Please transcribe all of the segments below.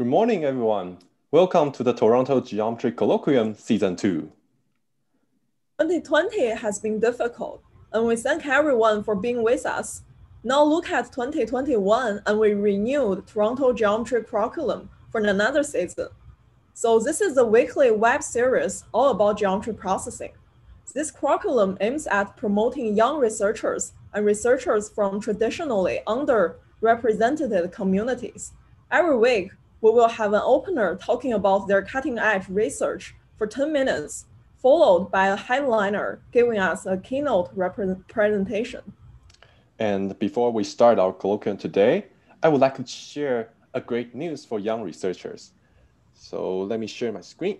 Good morning, everyone. Welcome to the Toronto Geometry Colloquium Season 2. 2020 has been difficult, and we thank everyone for being with us. Now look at 2021, and we renewed Toronto Geometry Colloquium for another season. So this is a weekly web series all about geometry processing. This colloquium aims at promoting young researchers and researchers from traditionally underrepresented communities. Every week, we will have an opener talking about their cutting edge research for 10 minutes, followed by a headliner giving us a keynote presentation. And before we start our colloquium today, I would like to share a great news for young researchers. So let me share my screen.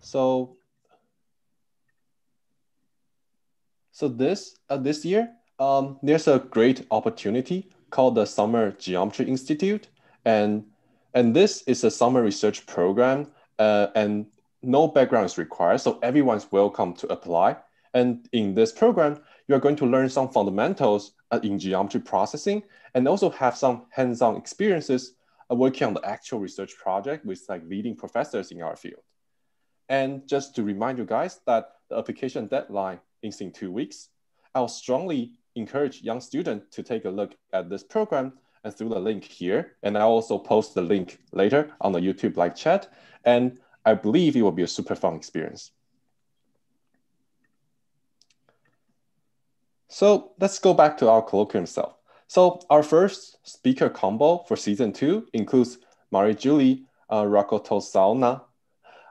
So, so this uh, this year, um, there's a great opportunity called the Summer Geometry Institute, and and this is a summer research program, uh, and no background is required, so everyone's welcome to apply. And in this program, you're going to learn some fundamentals uh, in geometry processing and also have some hands-on experiences uh, working on the actual research project with like leading professors in our field. And just to remind you guys that the application deadline is in two weeks, I'll strongly encourage young students to take a look at this program and through the link here. And I'll also post the link later on the YouTube live chat. And I believe it will be a super fun experience. So let's go back to our colloquium itself. So our first speaker combo for season two includes Marie-Julie uh, Rakotosaona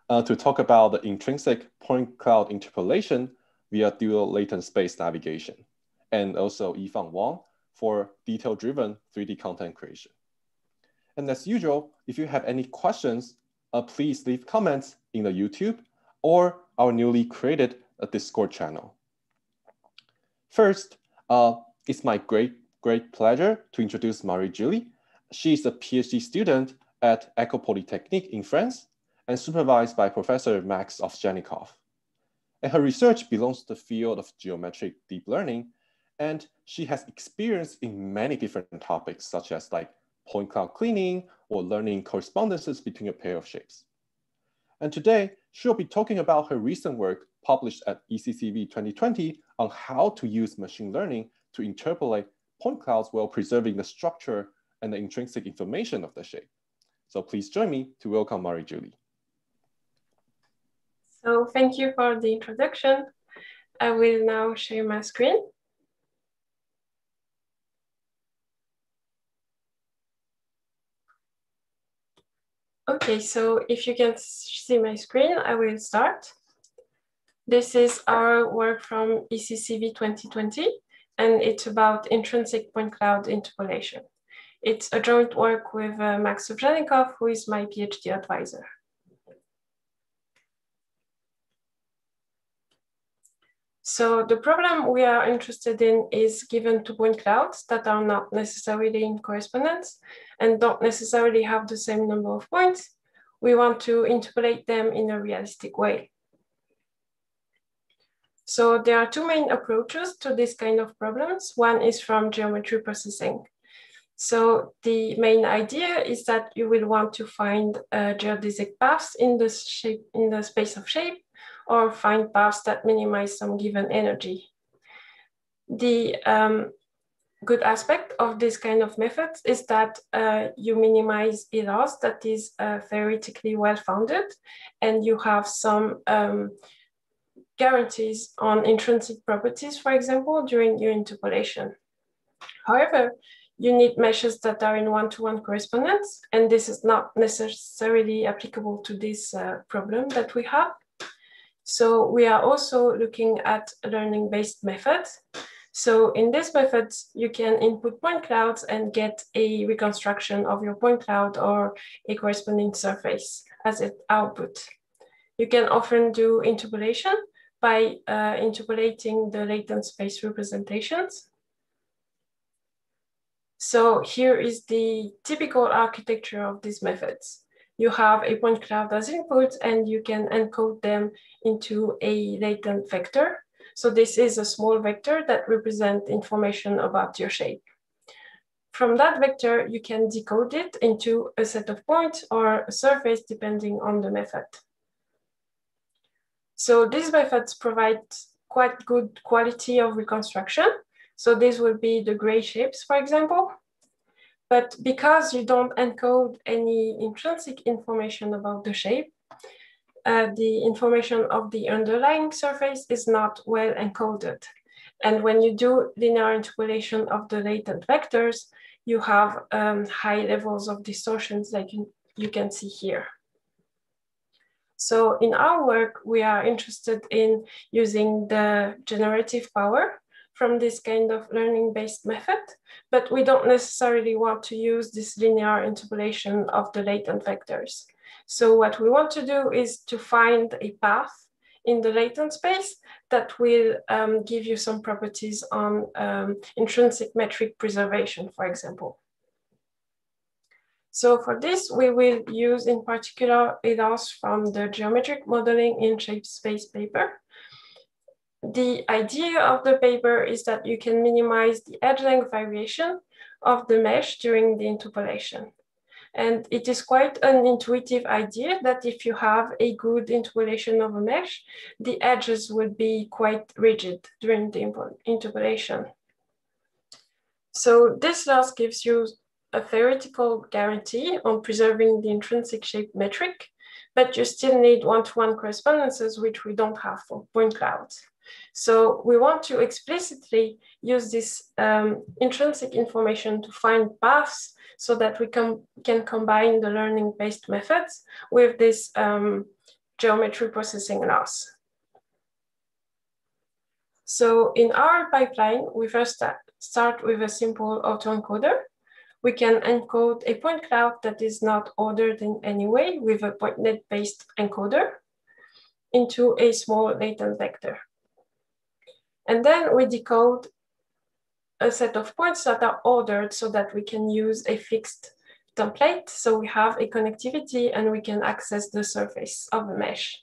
uh, to talk about the intrinsic point cloud interpolation via dual latent space navigation, and also Yifan Wang for detail-driven 3D content creation. And as usual, if you have any questions, uh, please leave comments in the YouTube or our newly created uh, Discord channel. First, uh, it's my great, great pleasure to introduce Marie-Julie. She's a PhD student at École Polytechnique in France and supervised by Professor Maks Ovsjanikov. And her research belongs to the field of geometric deep learning, and she has experience in many different topics, such as like point cloud cleaning or learning correspondences between a pair of shapes. And today, she'll be talking about her recent work published at ECCV 2020 on how to use machine learning to interpolate point clouds while preserving the structure and the intrinsic information of the shape. So please join me to welcome Marie-Julie. So thank you for the introduction. I will now share my screen. Okay, so if you can see my screen, I will start. This is our work from ECCV 2020, and it's about intrinsic point cloud interpolation. It's a joint work with uh, Maks Ovsjanikov, who is my PhD advisor. So the problem we are interested in is given two point clouds that are not necessarily in correspondence and don't necessarily have the same number of points. We want to interpolate them in a realistic way. So there are two main approaches to this kind of problems. One is from geometry processing. So the main idea is that you will want to find uh, geodesic paths in the shape in the space of shape, or find paths that minimize some given energy. The um, good aspect of this kind of methods is that uh, you minimize errors that is uh, theoretically well founded, and you have some um, guarantees on intrinsic properties, for example, during your interpolation. However, you need meshes that are in one-to-one -one correspondence, and this is not necessarily applicable to this uh, problem that we have. So we are also looking at learning-based methods. So in these methods, you can input point clouds and get a reconstruction of your point cloud or a corresponding surface as an output. You can often do interpolation by uh, interpolating the latent space representations. So here is the typical architecture of these methods. You have a point cloud as input and you can encode them into a latent vector. So this is a small vector that represents information about your shape. From that vector, you can decode it into a set of points or a surface depending on the method. So these methods provide quite good quality of reconstruction. So this would be the gray shapes, for example. But because you don't encode any intrinsic information about the shape, uh, the information of the underlying surface is not well encoded. And when you do linear interpolation of the latent vectors, you have um, high levels of distortions like you, you can see here. So in our work, we are interested in using the generative power from this kind of learning-based method, but we don't necessarily want to use this linear interpolation of the latent vectors. So what we want to do is to find a path in the latent space that will um, give you some properties on um, intrinsic metric preservation, for example. So for this, we will use in particular EDOS from the geometric modeling in shape space paper. The idea of the paper is that you can minimize the edge length variation of the mesh during the interpolation. And it is quite an intuitive idea that if you have a good interpolation of a mesh, the edges would be quite rigid during the interpolation. So this loss gives you a theoretical guarantee on preserving the intrinsic shape metric, but you still need one-to-one -one correspondences, which we don't have for point clouds. So we want to explicitly use this um, intrinsic information to find paths so that we can, can combine the learning-based methods with this um, geometry processing loss. So in our pipeline, we first start with a simple autoencoder we can encode a point cloud that is not ordered in any way with a PointNet-based encoder into a small latent vector. And then we decode a set of points that are ordered so that we can use a fixed template. So we have a connectivity and we can access the surface of the mesh.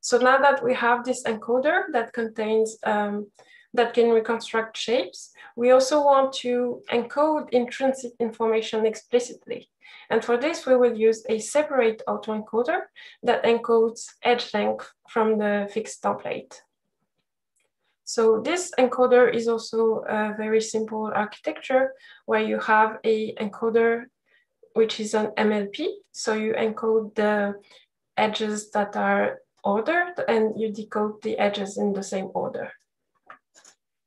So now that we have this encoder that contains um, that can reconstruct shapes. We also want to encode intrinsic information explicitly. And for this, we will use a separate autoencoder that encodes edge length from the fixed template. So this encoder is also a very simple architecture where you have a encoder which is an MLP. So you encode the edges that are ordered and you decode the edges in the same order.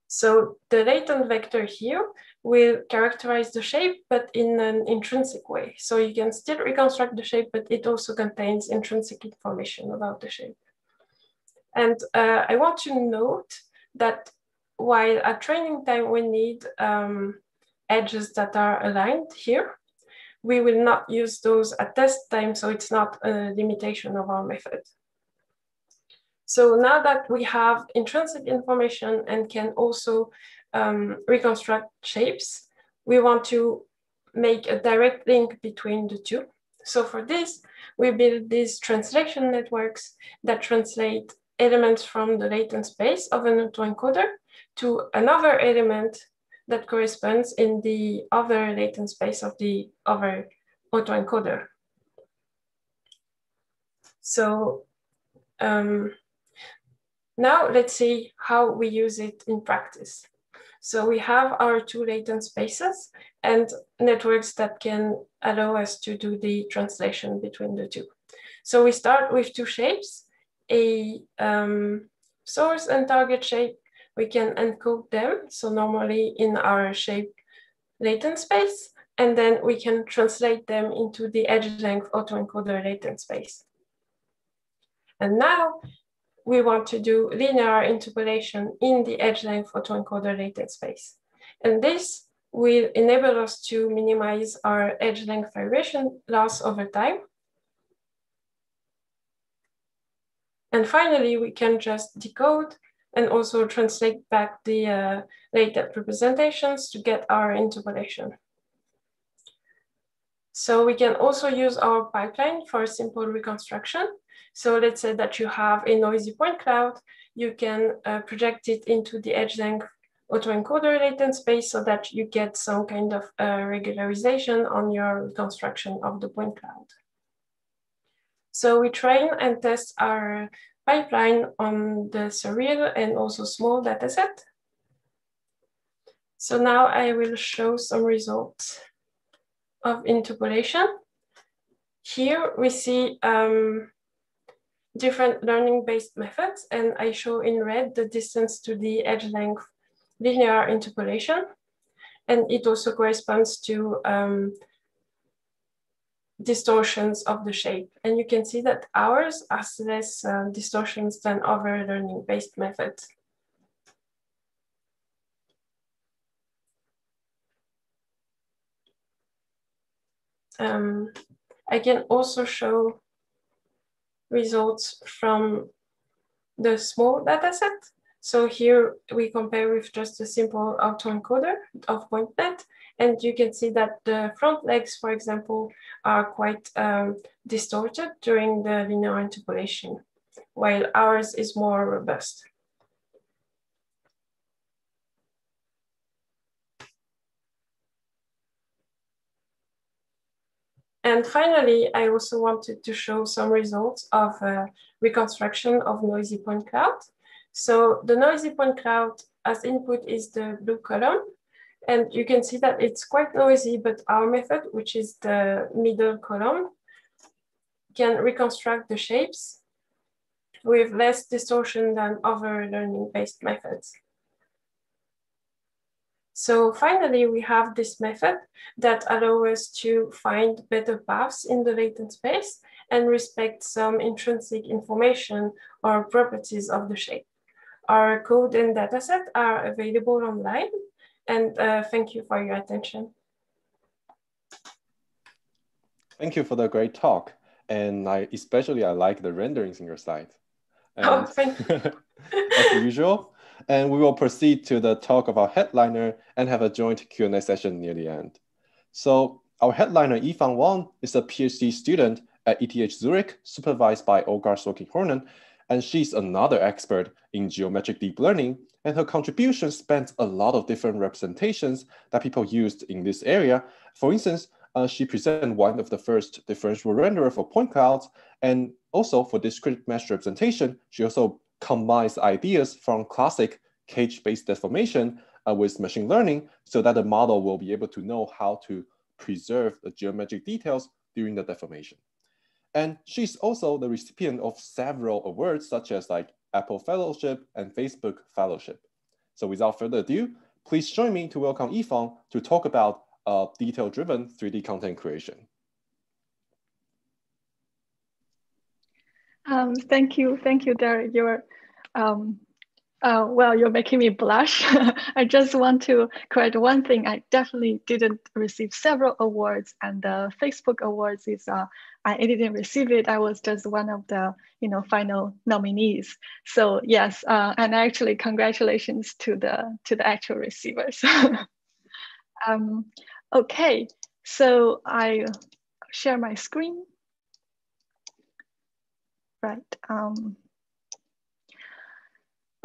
So the latent vector here will characterize the shape, but in an intrinsic way. So you can still reconstruct the shape, but it also contains intrinsic information about the shape. And uh, I want to note that while at training time we need um, edges that are aligned here, we will not use those at test time, so it's not a limitation of our method. So now that we have intrinsic information and can also um, reconstruct shapes, we want to make a direct link between the two. So for this, we build these translation networks that translate elements from the latent space of an autoencoder to another element that corresponds in the other latent space of the other autoencoder. So um, now let's see how we use it in practice. So we have our two latent spaces and networks that can allow us to do the translation between the two. So we start with two shapes, a um, source and target shape. We can encode them. So normally in our shape latent space, and then we can translate them into the edge length autoencoder latent space. And now we want to do linear interpolation in the edge length autoencoder latent space. And this will enable us to minimize our edge length variation loss over time. And finally, we can just decode and also translate back the uh, latent representations to get our interpolation. So we can also use our pipeline for simple reconstruction. So let's say that you have a noisy point cloud, you can uh, project it into the edge length autoencoder latent space so that you get some kind of uh, regularization on your reconstruction of the point cloud. So we train and test our pipeline on the SURREAL and also SMAL dataset. So now I will show some results of interpolation. Here we see um, different learning-based methods, and I show in red the distance to the edge length linear interpolation. And it also corresponds to um, distortions of the shape. And you can see that ours has less uh, distortions than other learning-based methods. Um, I can also show results from the SMAL dataset. So here we compare with just a simple autoencoder of PointNet, and you can see that the front legs, for example, are quite um, distorted during the linear interpolation, while ours is more robust. And finally, I also wanted to show some results of uh, reconstruction of noisy point cloud. So the noisy point cloud as input is the blue column. And you can see that it's quite noisy, but our method, which is the middle column, can reconstruct the shapes with less distortion than other learning-based methods. So finally, we have this method that allows us to find better paths in the latent space and respect some intrinsic information or properties of the shape. Our code and dataset are available online and uh, thank you for your attention. Thank you for the great talk. And I especially I like the renderings in your slide. And oh, thank you. as usual, and we will proceed to the talk of our headliner and have a joint Q&A session near the end. So our headliner, Yifan Wang, is a PhD student at ETH Zurich, supervised by Olga Sorkine-Hornung, and she's another expert in geometric deep learning, and her contribution spans a lot of different representations that people used in this area. For instance, uh, she presented one of the first differential renderer for point clouds, and also for discrete mesh representation, she also combines ideas from classic cage-based deformation uh, with machine learning so that the model will be able to know how to preserve the geometric details during the deformation. And she's also the recipient of several awards such as like Apple Fellowship and Facebook Fellowship. So without further ado, please join me to welcome Yifan to talk about uh, detail-driven 3D content creation. Um, thank you, thank you, Derek. You're um, uh, well, you're making me blush. I just want to correct one thing. I definitely didn't receive several awards, and the Facebook awards is uh, I didn't receive it. I was just one of the you know final nominees. So yes, uh, and actually congratulations to the to the actual receivers. um, okay, so I share my screen. Right. Um,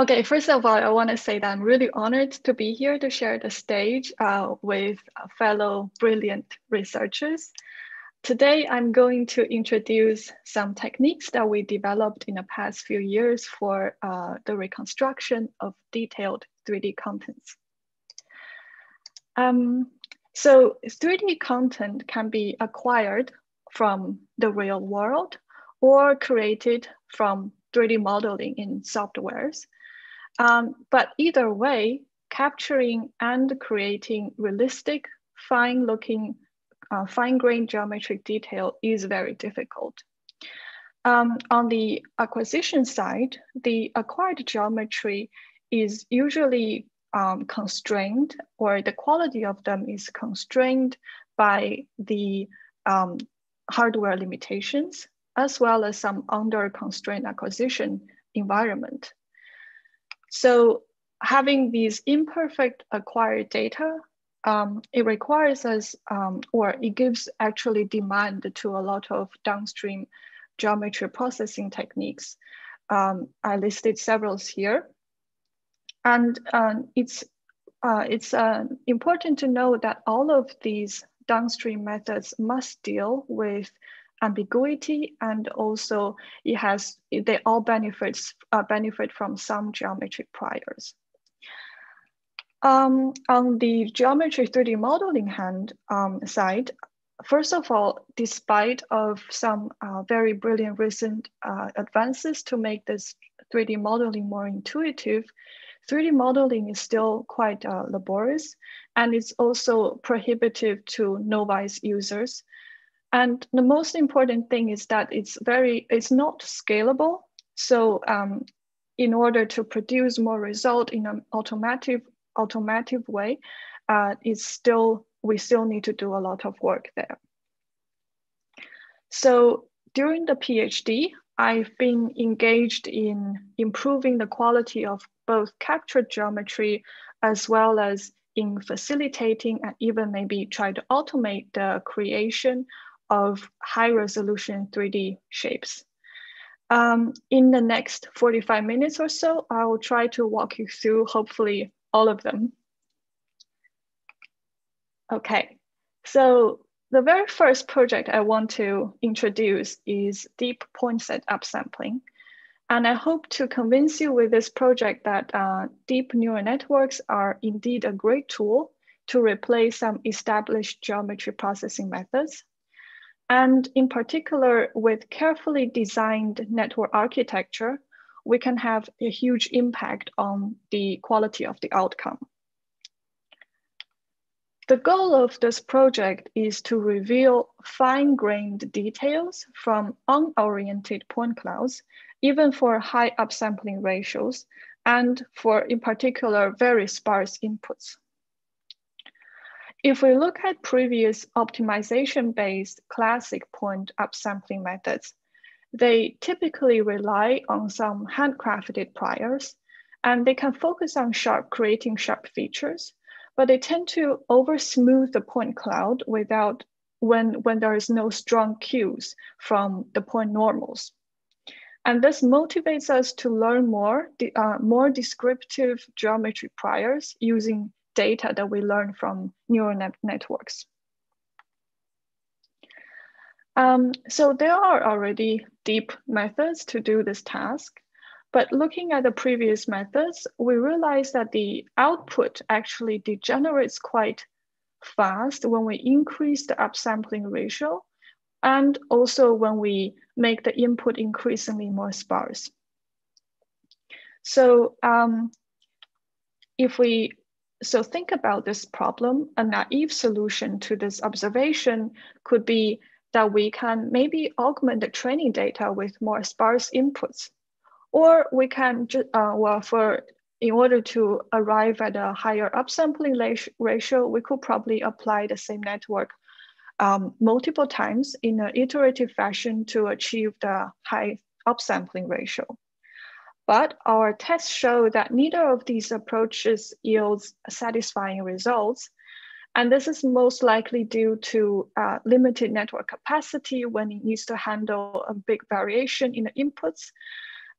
Okay, first of all, I want to say that I'm really honored to be here to share the stage uh, with fellow brilliant researchers. Today, I'm going to introduce some techniques that we developed in the past few years for uh, the reconstruction of detailed 3D contents. Um, so 3D content can be acquired from the real world or created from 3D modeling in softwares. Um, but either way, capturing and creating realistic, fine looking, uh, fine grained geometric detail is very difficult. Um, on the acquisition side, the acquired geometry is usually um, constrained or the quality of them is constrained by the um, hardware limitations as well as some under constrained acquisition environment. So having these imperfect acquired data, um, it requires us, um, or it gives actually demand to a lot of downstream geometry processing techniques. Um, I listed several here. And um, it's uh, it's uh, important to know that all of these downstream methods must deal with ambiguity and also it has they all benefits uh, benefit from some geometric priors. Um, on the geometry 3D modeling hand um, side, first of all, despite of some uh, very brilliant recent uh, advances to make this 3D modeling more intuitive, 3D modeling is still quite uh, laborious and it's also prohibitive to novice users. And the most important thing is that it's very, it's not scalable. So um, in order to produce more result in an automatic, automatic way, uh, it's still, we still need to do a lot of work there. So during the PhD, I've been engaged in improving the quality of both captured geometry as well as in facilitating and even maybe try to automate the creation of high resolution 3D shapes. Um, in the next 45 minutes or so, I will try to walk you through hopefully all of them. Okay, so the very first project I want to introduce is deep point set upsampling. And I hope to convince you with this project that uh, deep neural networks are indeed a great tool to replace some established geometry processing methods. And in particular, with carefully designed network architecture, we can have a huge impact on the quality of the outcome. The goal of this project is to reveal fine-grained details from unoriented point clouds, even for high upsampling ratios, and for, in particular, very sparse inputs. If we look at previous optimization-based classic point upsampling methods, they typically rely on some handcrafted priors, and they can focus on sharp creating sharp features, but they tend to over smooth the point cloud without when, when there is no strong cues from the point normals. And this motivates us to learn more, uh, more descriptive geometry priors using data that we learn from neural net networks. Um, so there are already deep methods to do this task. But looking at the previous methods, we realize that the output actually degenerates quite fast when we increase the upsampling ratio and also when we make the input increasingly more sparse. So um, if we so think about this problem, a naive solution to this observation could be that we can maybe augment the training data with more sparse inputs or we can, uh, well, for in order to arrive at a higher upsampling ratio, we could probably apply the same network um, multiple times in an iterative fashion to achieve the high upsampling ratio. But our tests show that neither of these approaches yields satisfying results. And this is most likely due to uh, limited network capacity when it needs to handle a big variation in the inputs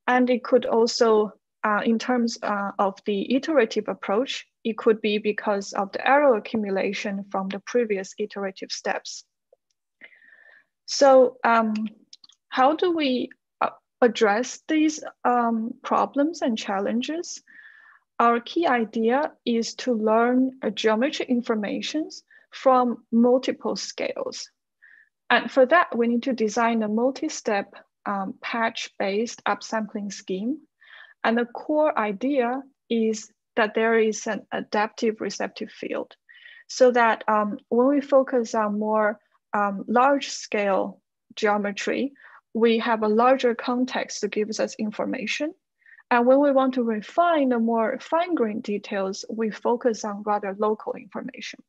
and it could also, uh, in terms uh, of the iterative approach, it could be because of the error accumulation from the previous iterative steps. So um, how do we address these um, problems and challenges? Our key idea is to learn geometry informations from multiple scales. And for that, we need to design a multi-step um, patch-based upsampling scheme. And the core idea is that there is an adaptive receptive field so that um, when we focus on more um, large scale geometry, we have a larger context that gives us information. And when we want to refine the more fine-grained details, we focus on rather local information.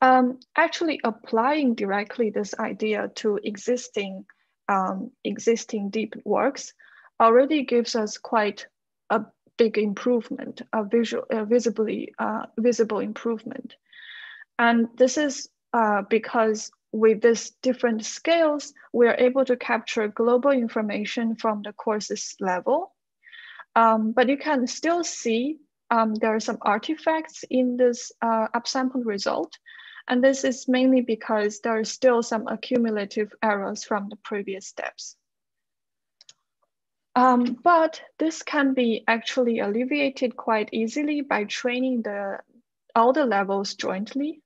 Um, actually applying directly this idea to existing um, existing deep works already gives us quite a big improvement, a visual, a visibly uh, visible improvement. And this is uh, because with these different scales, we are able to capture global information from the courses level. Um, but you can still see um, there are some artifacts in this uh, upsampled result. And this is mainly because there are still some accumulative errors from the previous steps. Um, but this can be actually alleviated quite easily by training the all the levels jointly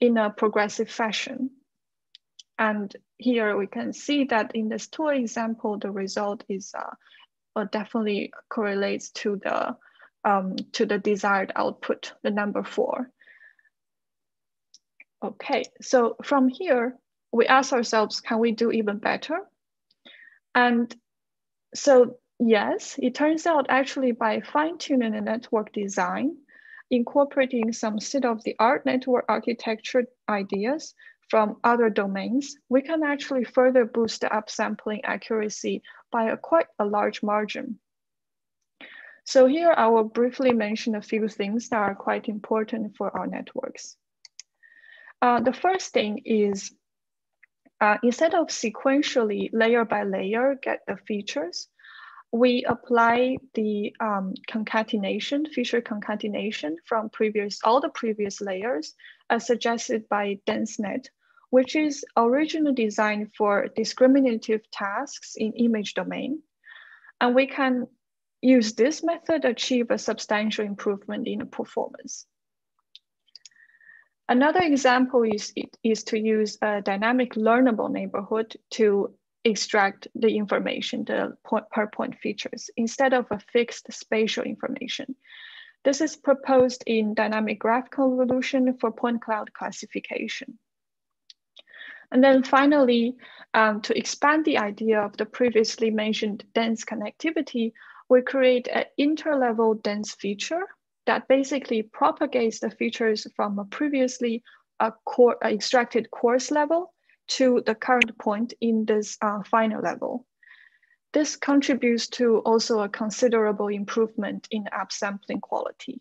in a progressive fashion. And here we can see that in this tool example, the result is uh, uh, definitely correlates to the um, to the desired output, the number four. Okay, so from here, we ask ourselves, can we do even better? And so yes, it turns out actually by fine-tuning the network design, incorporating some state-of-the-art network architecture ideas from other domains, we can actually further boost the upsampling accuracy by a quite a large margin. So here I will briefly mention a few things that are quite important for our networks. Uh, the first thing is uh, instead of sequentially layer by layer get the features, we apply the um, concatenation, feature concatenation from previous all the previous layers as suggested by DenseNet, which is originally designed for discriminative tasks in image domain. And we can use this method achieve a substantial improvement in performance. Another example is, is to use a dynamic learnable neighborhood to extract the information, the point, per point features, instead of a fixed spatial information. This is proposed in dynamic graph convolution for point cloud classification. And then finally, um, to expand the idea of the previously mentioned dense connectivity, we create an interlevel dense feature that basically propagates the features from a previously a core, a extracted coarse level to the current point in this uh, final level. This contributes to also a considerable improvement in upsampling quality.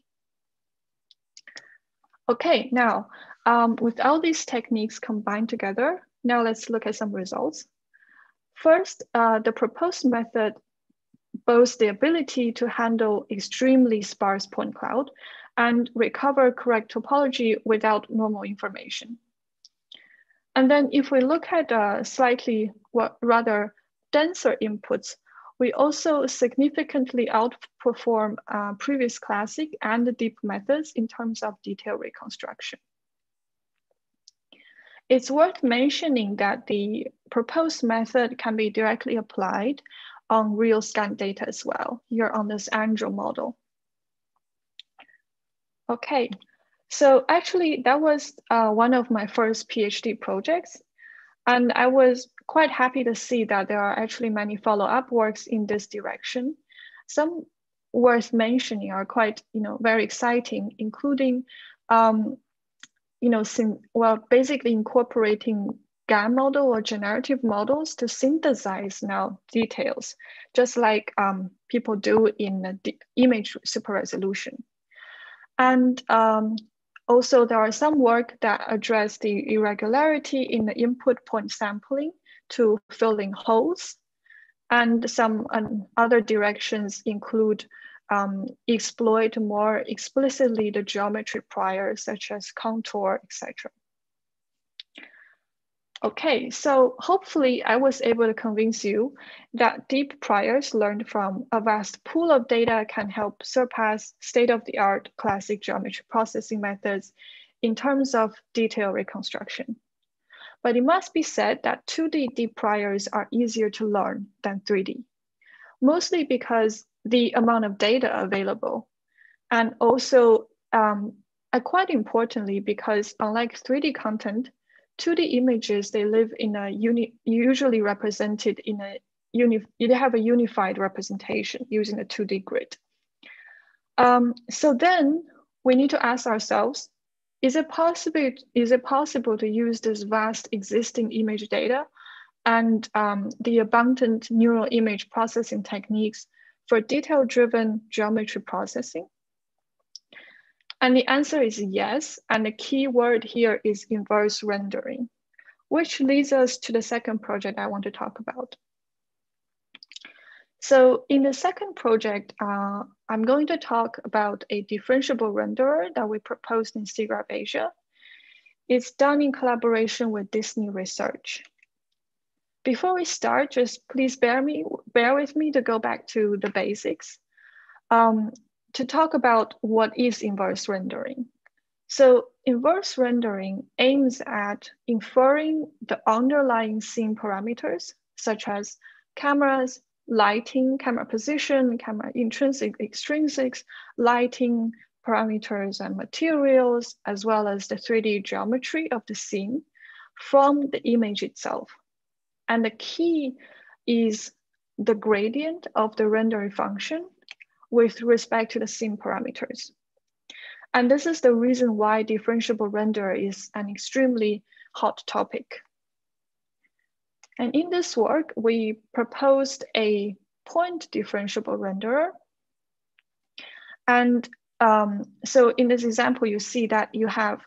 Okay, now um, with all these techniques combined together, now let's look at some results. First, uh, the proposed method boasts the ability to handle extremely sparse point cloud and recover correct topology without normal information. And then if we look at uh, slightly rather denser inputs, we also significantly outperform uh, previous classic and deep methods in terms of detail reconstruction. It's worth mentioning that the proposed method can be directly applied on real scan data as well, here on this Andro model. Okay, so actually that was uh, one of my first PhD projects. And I was quite happy to see that there are actually many follow-up works in this direction. Some worth mentioning are quite, you know, very exciting, including, um, you know, well, basically incorporating GAN model or generative models to synthesize now details, just like um, people do in the image super resolution. And um, also there are some work that address the irregularity in the input point sampling to filling holes. And some um, other directions include um, exploit more explicitly the geometry prior, such as contour, etc. Okay, so hopefully I was able to convince you that deep priors learned from a vast pool of data can help surpass state-of-the-art classic geometry processing methods in terms of detail reconstruction. But it must be said that 2D deep priors are easier to learn than 3D, mostly because the amount of data available, and also um, uh, quite importantly, because unlike 3D content, 2D images, they live in a uni, usually represented in a uni, they have a unified representation using a 2D grid. Um, so then we need to ask ourselves, is it possible, is it possible to use this vast existing image data and um, the abundant neural image processing techniques for detail-driven geometry processing? And the answer is yes. And the key word here is inverse rendering, which leads us to the second project I want to talk about. So in the second project, uh, I'm going to talk about a differentiable renderer that we proposed in SIGGRAPH Asia. It's done in collaboration with Disney Research. Before we start, just please bear, me, bear with me to go back to the basics um, to talk about what is inverse rendering. So inverse rendering aims at inferring the underlying scene parameters, such as cameras, lighting, camera position, camera intrinsic, extrinsics, lighting parameters and materials, as well as the 3D geometry of the scene from the image itself. And the key is the gradient of the rendering function with respect to the scene parameters. And this is the reason why differentiable render is an extremely hot topic and in this work, we proposed a point differentiable renderer. And um, so in this example, you see that you have,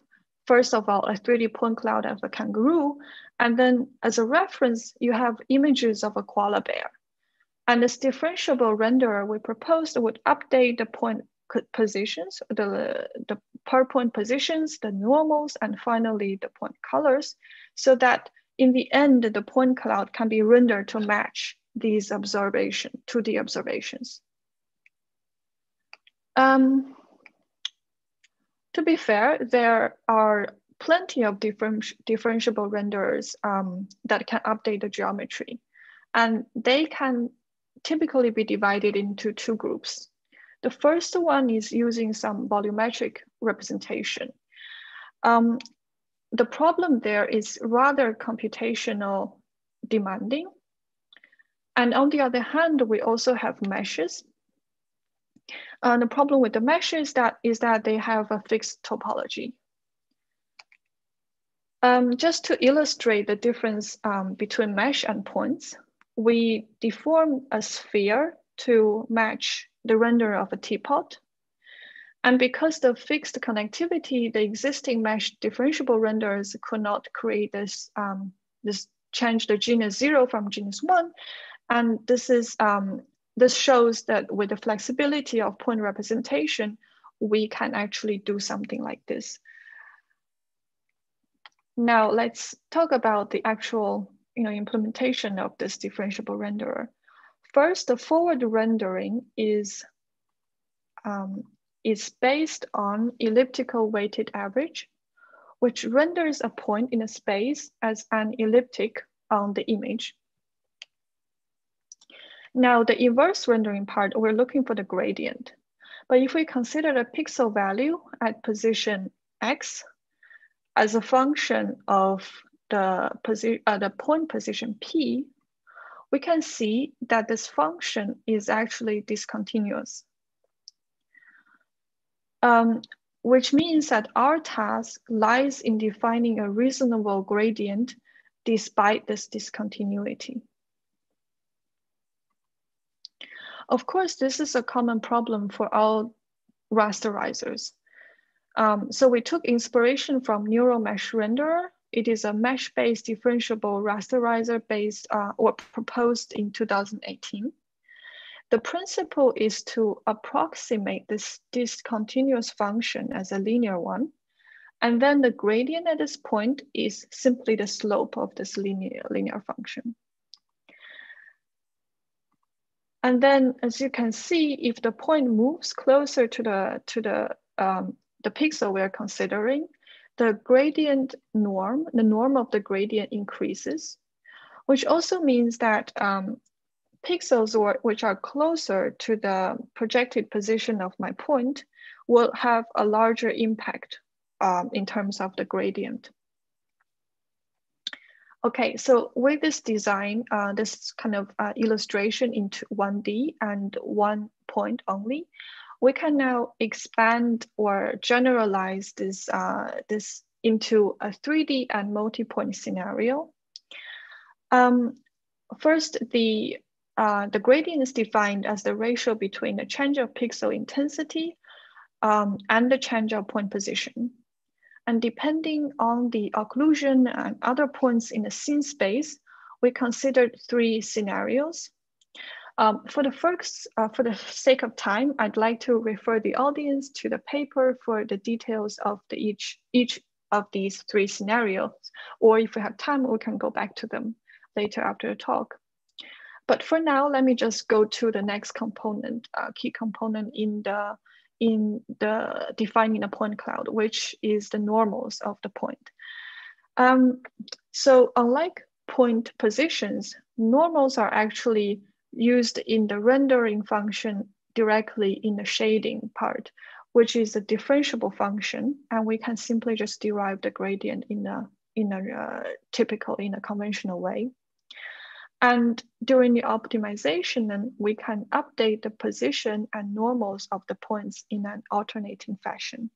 first of all, a 3D point cloud of a kangaroo. And then as a reference, you have images of a koala bear. And this differentiable renderer we proposed would update the point positions, the, the per point positions, the normals, and finally the point colors, so that in the end, the point cloud can be rendered to match these observations to the observations. Um, to be fair, there are plenty of different differentiable renderers um, that can update the geometry. And they can typically be divided into two groups. The first one is using some volumetric representation. Um, the problem there is rather computational demanding. And on the other hand, we also have meshes. And the problem with the meshes that is that they have a fixed topology. Um, just to illustrate the difference um, between mesh and points, we deform a sphere to match the render of a teapot and because the fixed connectivity, the existing mesh differentiable renders could not create this, um, this change the genus zero from genus one. And this is um, this shows that with the flexibility of point representation, we can actually do something like this. Now let's talk about the actual you know, implementation of this differentiable renderer. First, the forward rendering is um, is based on elliptical weighted average, which renders a point in a space as an elliptic on the image. Now the inverse rendering part, we're looking for the gradient. But if we consider the pixel value at position X as a function of the, posi uh, the point position P, we can see that this function is actually discontinuous um, which means that our task lies in defining a reasonable gradient despite this discontinuity. Of course, this is a common problem for all rasterizers. Um, so we took inspiration from Neural Mesh Renderer. It is a mesh-based differentiable rasterizer based uh, or proposed in 2018. The principle is to approximate this discontinuous function as a linear one. And then the gradient at this point is simply the slope of this linear, linear function. And then as you can see, if the point moves closer to the, to the, um, the pixel we're considering, the gradient norm, the norm of the gradient increases, which also means that um, pixels or, which are closer to the projected position of my point will have a larger impact um, in terms of the gradient. Okay, so with this design, uh, this kind of uh, illustration into 1D and one point only, we can now expand or generalize this, uh, this into a 3D and multi-point scenario. Um, first, the uh, the gradient is defined as the ratio between the change of pixel intensity um, and the change of point position. And depending on the occlusion and other points in the scene space, we considered three scenarios. Um, for the first, uh, for the sake of time, I'd like to refer the audience to the paper for the details of the each, each of these three scenarios, or if we have time, we can go back to them later after the talk. But for now, let me just go to the next component, uh, key component in the in the defining a point cloud, which is the normals of the point. Um, so unlike point positions, normals are actually used in the rendering function directly in the shading part, which is a differentiable function. And we can simply just derive the gradient in a, in a uh, typical, in a conventional way. And during the optimization, then we can update the position and normals of the points in an alternating fashion.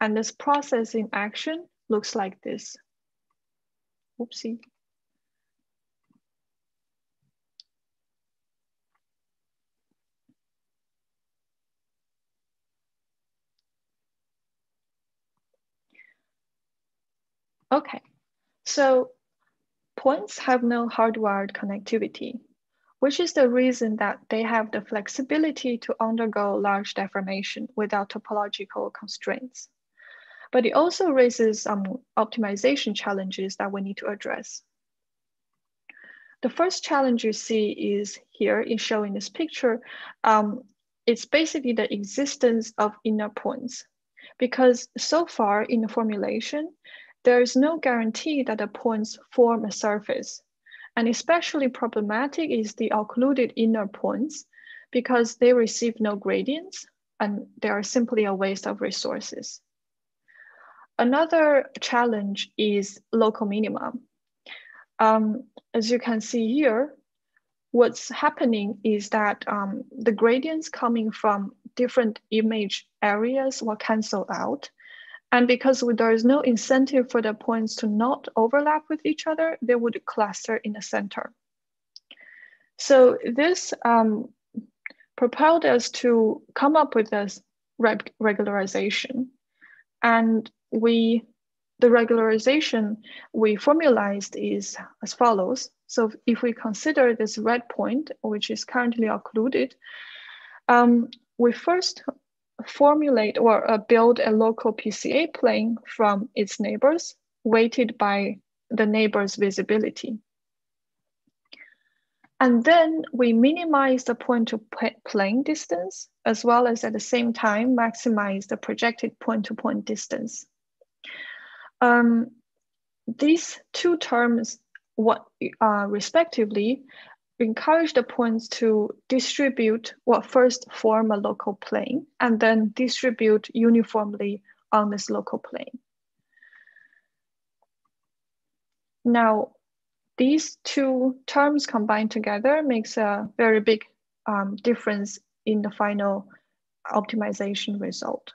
And this process in action looks like this. Oopsie. Okay, so points have no hardwired connectivity, which is the reason that they have the flexibility to undergo large deformation without topological constraints. But it also raises some optimization challenges that we need to address. The first challenge you see is here in showing this picture. Um, it's basically the existence of inner points because so far in the formulation, there is no guarantee that the points form a surface. And especially problematic is the occluded inner points because they receive no gradients and they are simply a waste of resources. Another challenge is local minima. Um, as you can see here, what's happening is that um, the gradients coming from different image areas will cancel out and because there is no incentive for the points to not overlap with each other, they would cluster in the center. So this um, propelled us to come up with this reg regularization. And we, the regularization we formalized is as follows. So if we consider this red point, which is currently occluded, um, we first formulate or uh, build a local PCA plane from its neighbors, weighted by the neighbor's visibility. And then we minimize the point to plane distance, as well as at the same time maximize the projected point to point distance. Um, these two terms, what uh, respectively, encourage the points to distribute what first form a local plane and then distribute uniformly on this local plane. Now, these two terms combined together makes a very big um, difference in the final optimization result.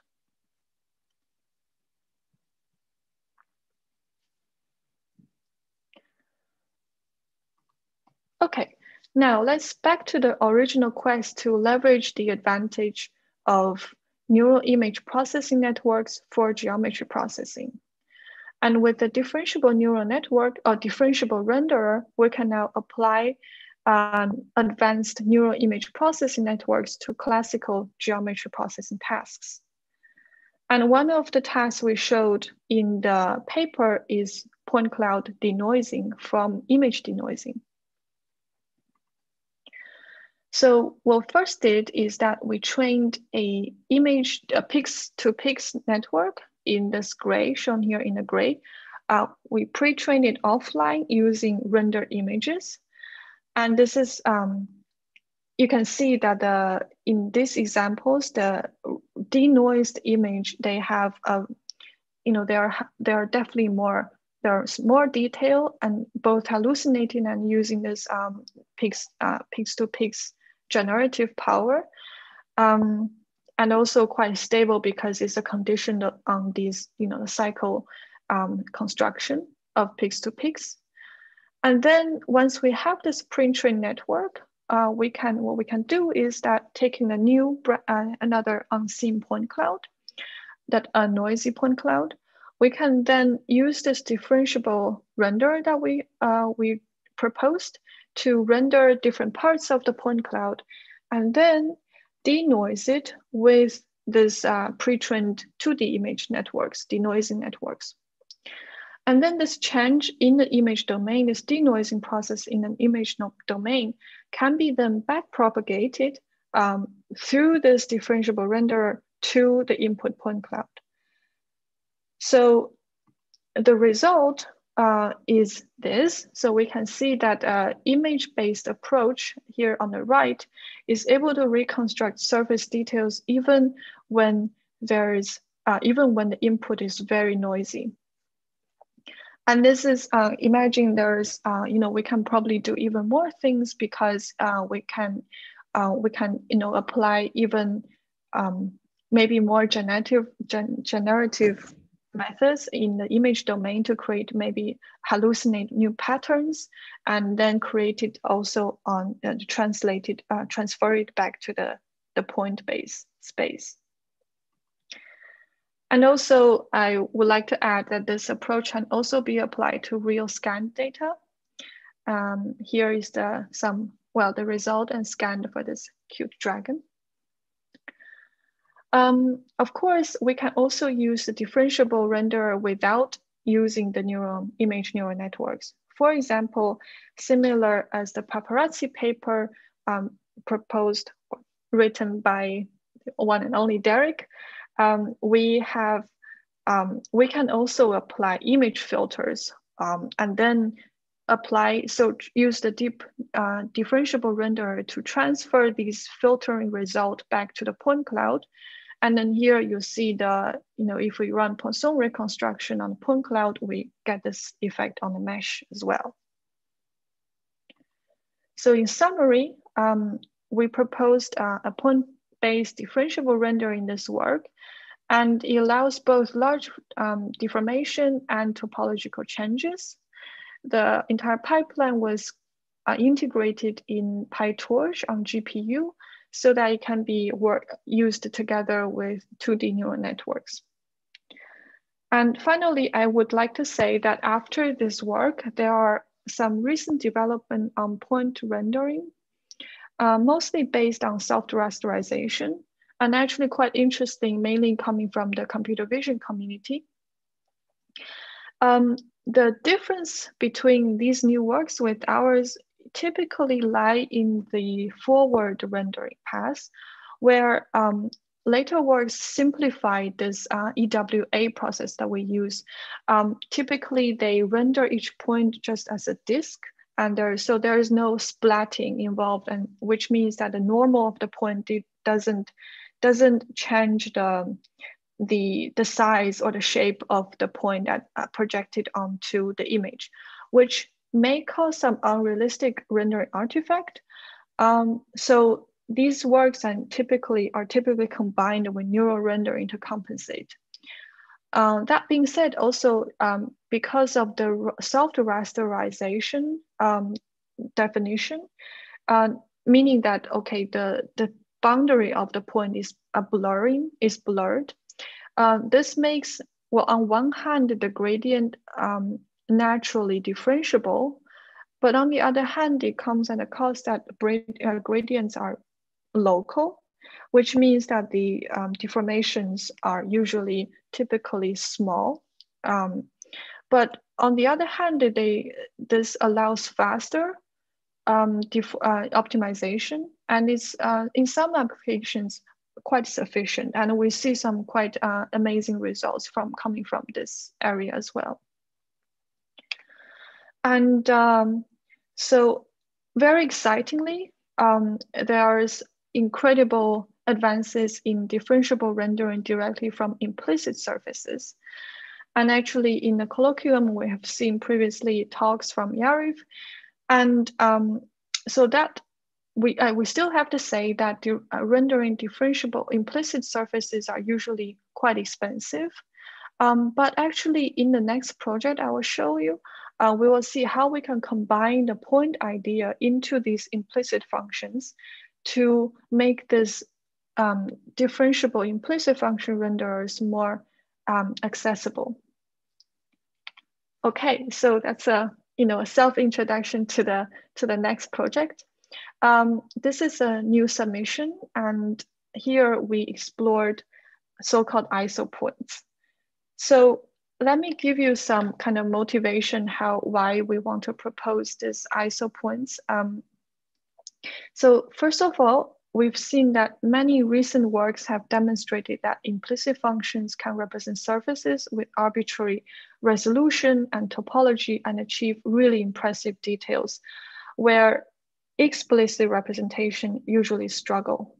Okay, now let's back to the original quest to leverage the advantage of neural image processing networks for geometry processing. And with the differentiable neural network or differentiable renderer, we can now apply um, advanced neural image processing networks to classical geometry processing tasks. And one of the tasks we showed in the paper is point cloud denoising from image denoising. So what first did is that we trained a image, a pix to pix network in this gray, shown here in the gray. Uh, we pre-trained it offline using rendered images. And this is, um, you can see that the, in these examples, the denoised image, they have, a, you know, they are, they are definitely more there's more detail and both hallucinating and using this um, pix, uh, pix to pix generative power um, and also quite stable because it's a condition on these, you know, the cycle um, construction of pix to pix. And then once we have this pre-trained network, uh, we can what we can do is that taking a new uh, another unseen point cloud, that a noisy point cloud, we can then use this differentiable render that we uh, we proposed to render different parts of the point cloud and then denoise it with this uh, pre-trained 2D image networks, denoising networks. And then this change in the image domain, this denoising process in an image domain can be then backpropagated um, through this differentiable renderer to the input point cloud. So the result uh, is this. So we can see that uh, image-based approach here on the right is able to reconstruct surface details even when there is, uh, even when the input is very noisy. And this is, uh, imagine there's, uh, you know, we can probably do even more things because uh, we can, we can, you know, apply even um, maybe more generative, gen generative methods in the image domain to create maybe hallucinate new patterns and then create it also on uh, translate it, uh, transfer it back to the, the point base space. And also, I would like to add that this approach can also be applied to real scan data. Um, here is the some, well, the result and scanned for this cute dragon. Um, of course, we can also use the differentiable renderer without using the neural image neural networks. For example, similar as the paparazzi paper um, proposed, written by one and only Derek, um, we have, um, we can also apply image filters um, and then apply, so use the deep uh, differentiable renderer to transfer these filtering result back to the point cloud. And then here you see the, you know, if we run Poisson reconstruction on point cloud, we get this effect on the mesh as well. So in summary, um, we proposed uh, a point based differentiable render in this work. And it allows both large um, deformation and topological changes. The entire pipeline was uh, integrated in PyTorch on GPU so that it can be work, used together with 2D neural networks. And finally, I would like to say that after this work, there are some recent development on point rendering uh, mostly based on soft-rasterization and actually quite interesting, mainly coming from the computer vision community. Um, the difference between these new works with ours typically lie in the forward rendering path, where um, later works simplify this uh, EWA process that we use. Um, typically, they render each point just as a disk, and there so there is no splatting involved and which means that the normal of the point doesn't doesn't change the the the size or the shape of the point that uh, projected onto the image which may cause some unrealistic rendering artifact um, so these works and typically are typically combined with neural rendering to compensate uh, that being said, also um, because of the soft-rasterization um, definition, uh, meaning that okay, the the boundary of the point is a blurring is blurred. Uh, this makes well, on one hand, the gradient um, naturally differentiable, but on the other hand, it comes at a cost that uh, gradients are local which means that the um, deformations are usually typically small. Um, but on the other hand, they, this allows faster um, uh, optimization and it's uh, in some applications quite sufficient. And we see some quite uh, amazing results from coming from this area as well. And um, so very excitingly, um, there's incredible advances in differentiable rendering directly from implicit surfaces. And actually in the colloquium, we have seen previously talks from Yariv. And um, so that we, uh, we still have to say that the, uh, rendering differentiable implicit surfaces are usually quite expensive. Um, but actually in the next project I will show you, uh, we will see how we can combine the point idea into these implicit functions to make this um, differentiable implicit function renderers more um, accessible. Okay, so that's a you know, a self-introduction to the to the next project. Um, this is a new submission, and here we explored so-called ISO points. So let me give you some kind of motivation how why we want to propose this ISO points. Um, so first of all, we've seen that many recent works have demonstrated that implicit functions can represent surfaces with arbitrary resolution and topology and achieve really impressive details where explicit representation usually struggle.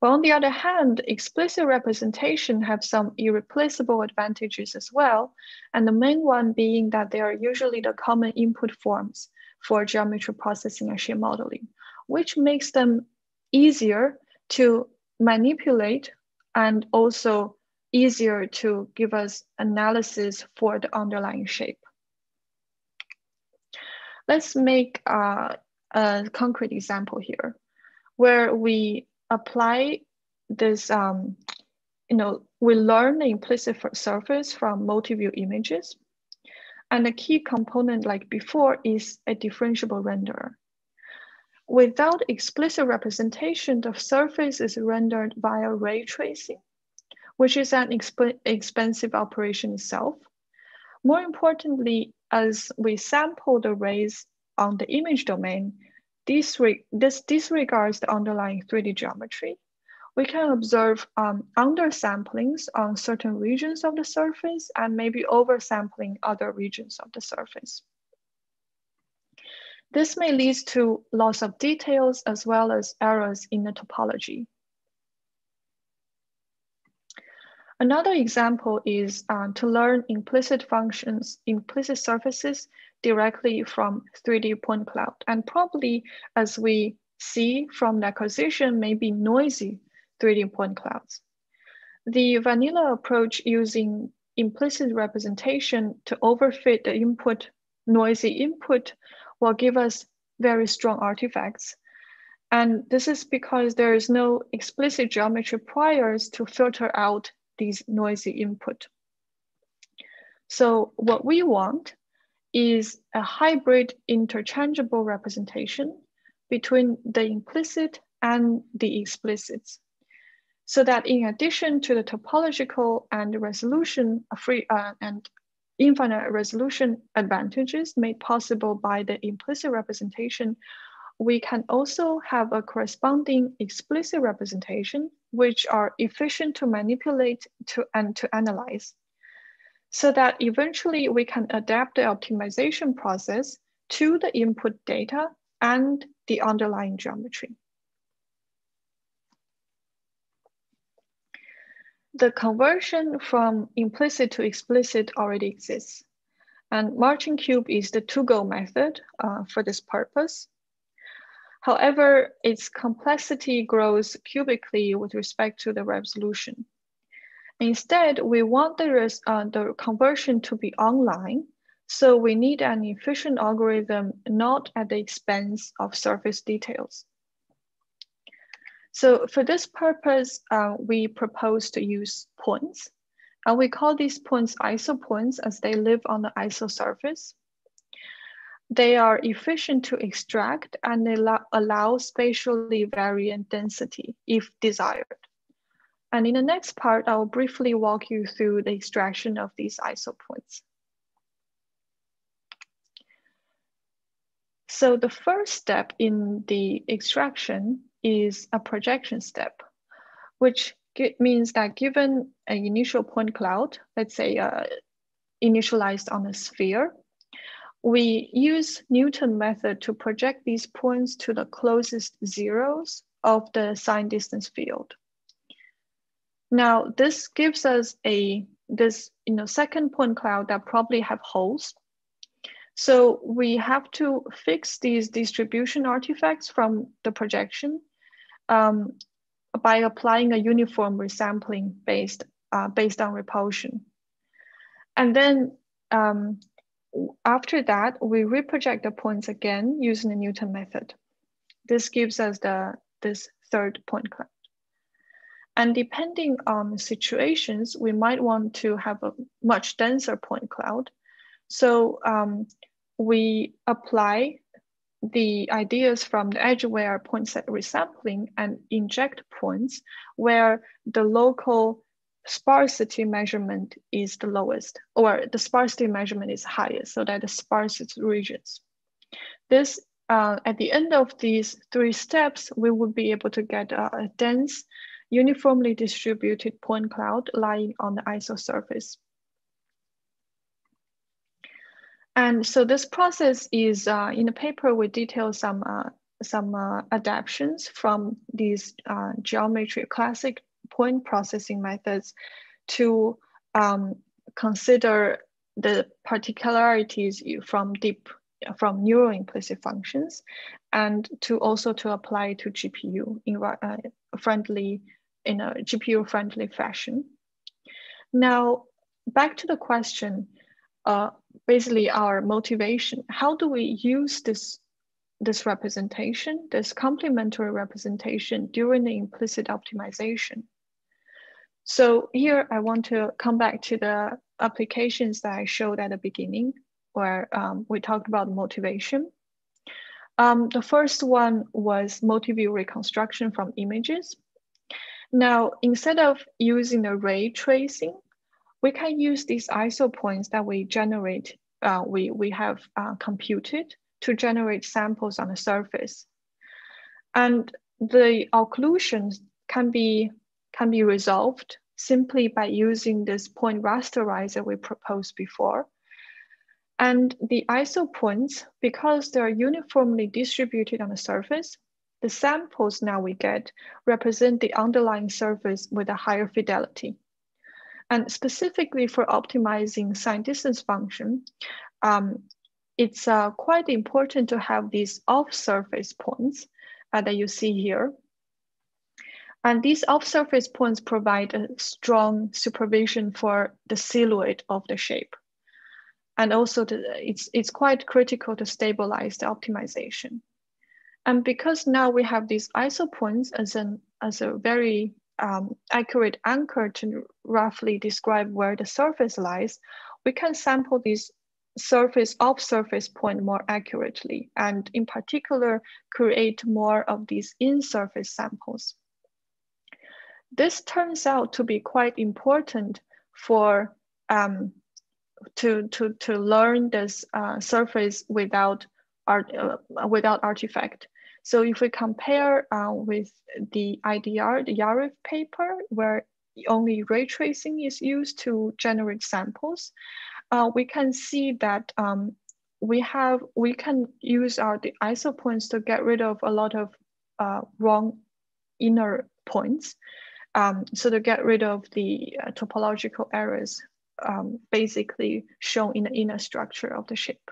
But on the other hand, explicit representation have some irreplaceable advantages as well. And the main one being that they are usually the common input forms for geometry processing and shape modeling, which makes them easier to manipulate and also easier to give us analysis for the underlying shape. Let's make uh, a concrete example here where we apply this, um, you know, we learn the implicit surface from multi-view images. And the key component like before is a differentiable renderer. Without explicit representation, the surface is rendered via ray tracing, which is an exp expensive operation itself. More importantly, as we sample the rays on the image domain, this, this disregards the underlying 3D geometry. We can observe um, undersamplings on certain regions of the surface and maybe oversampling other regions of the surface. This may lead to loss of details as well as errors in the topology. Another example is uh, to learn implicit functions, implicit surfaces directly from 3D point cloud. And probably as we see from the acquisition, maybe noisy 3D point clouds. The vanilla approach using implicit representation to overfit the input, noisy input will give us very strong artifacts. And this is because there is no explicit geometry priors to filter out these noisy input. So what we want is a hybrid interchangeable representation between the implicit and the explicit. So that in addition to the topological and resolution free uh, and infinite resolution advantages made possible by the implicit representation, we can also have a corresponding explicit representation, which are efficient to manipulate to, and to analyze, so that eventually we can adapt the optimization process to the input data and the underlying geometry. The conversion from implicit to explicit already exists. And Marching Cube is the to-go method uh, for this purpose. However, its complexity grows cubically with respect to the resolution. Instead, we want the, uh, the conversion to be online, so we need an efficient algorithm not at the expense of surface details. So for this purpose, uh, we propose to use points. And we call these points ISO points as they live on the ISO surface. They are efficient to extract and they allow spatially variant density if desired. And in the next part, I'll briefly walk you through the extraction of these ISO points. So the first step in the extraction is a projection step, which means that given an initial point cloud, let's say uh, initialized on a sphere, we use Newton method to project these points to the closest zeros of the sign distance field. Now, this gives us a this you know second point cloud that probably have holes. So we have to fix these distribution artifacts from the projection um, by applying a uniform resampling based, uh, based on repulsion. And then um, after that, we reproject the points again using the Newton method. This gives us the this third point cloud. And depending on situations, we might want to have a much denser point cloud. So um, we apply the ideas from the edge-aware point set resampling and inject points where the local sparsity measurement is the lowest or the sparsity measurement is highest so that the sparsest regions. This, uh, at the end of these three steps, we would be able to get a, a dense, uniformly distributed point cloud lying on the ISO surface. And so this process is uh, in the paper, we detail some uh, some uh, adaptations from these uh, geometry classic point processing methods to um, consider the particularities from deep from neural implicit functions and to also to apply to GPU in uh, friendly in a GPU friendly fashion. Now, back to the question, uh, basically our motivation. How do we use this, this representation, this complementary representation during the implicit optimization? So here I want to come back to the applications that I showed at the beginning where um, we talked about motivation. Um, the first one was multi-view reconstruction from images. Now, instead of using the ray tracing, we can use these ISO points that we generate, uh, we, we have uh, computed to generate samples on the surface. And the occlusions can be, can be resolved simply by using this point rasterizer we proposed before. And the ISO points, because they're uniformly distributed on the surface, the samples now we get represent the underlying surface with a higher fidelity. And specifically for optimizing sign distance function, um, it's uh, quite important to have these off-surface points uh, that you see here. And these off-surface points provide a strong supervision for the silhouette of the shape. And also the, it's, it's quite critical to stabilize the optimization. And because now we have these ISO points as, an, as a very um, accurate anchor to roughly describe where the surface lies, we can sample these surface off surface point more accurately and in particular create more of these in surface samples. This turns out to be quite important for um, to, to, to learn this uh, surface without art, uh, without artifact. So if we compare uh, with the IDR, the Yariv paper, where only ray tracing is used to generate samples, uh, we can see that um, we have we can use our the ISO points to get rid of a lot of uh, wrong inner points. Um, so to get rid of the uh, topological errors um, basically shown in the inner structure of the shape.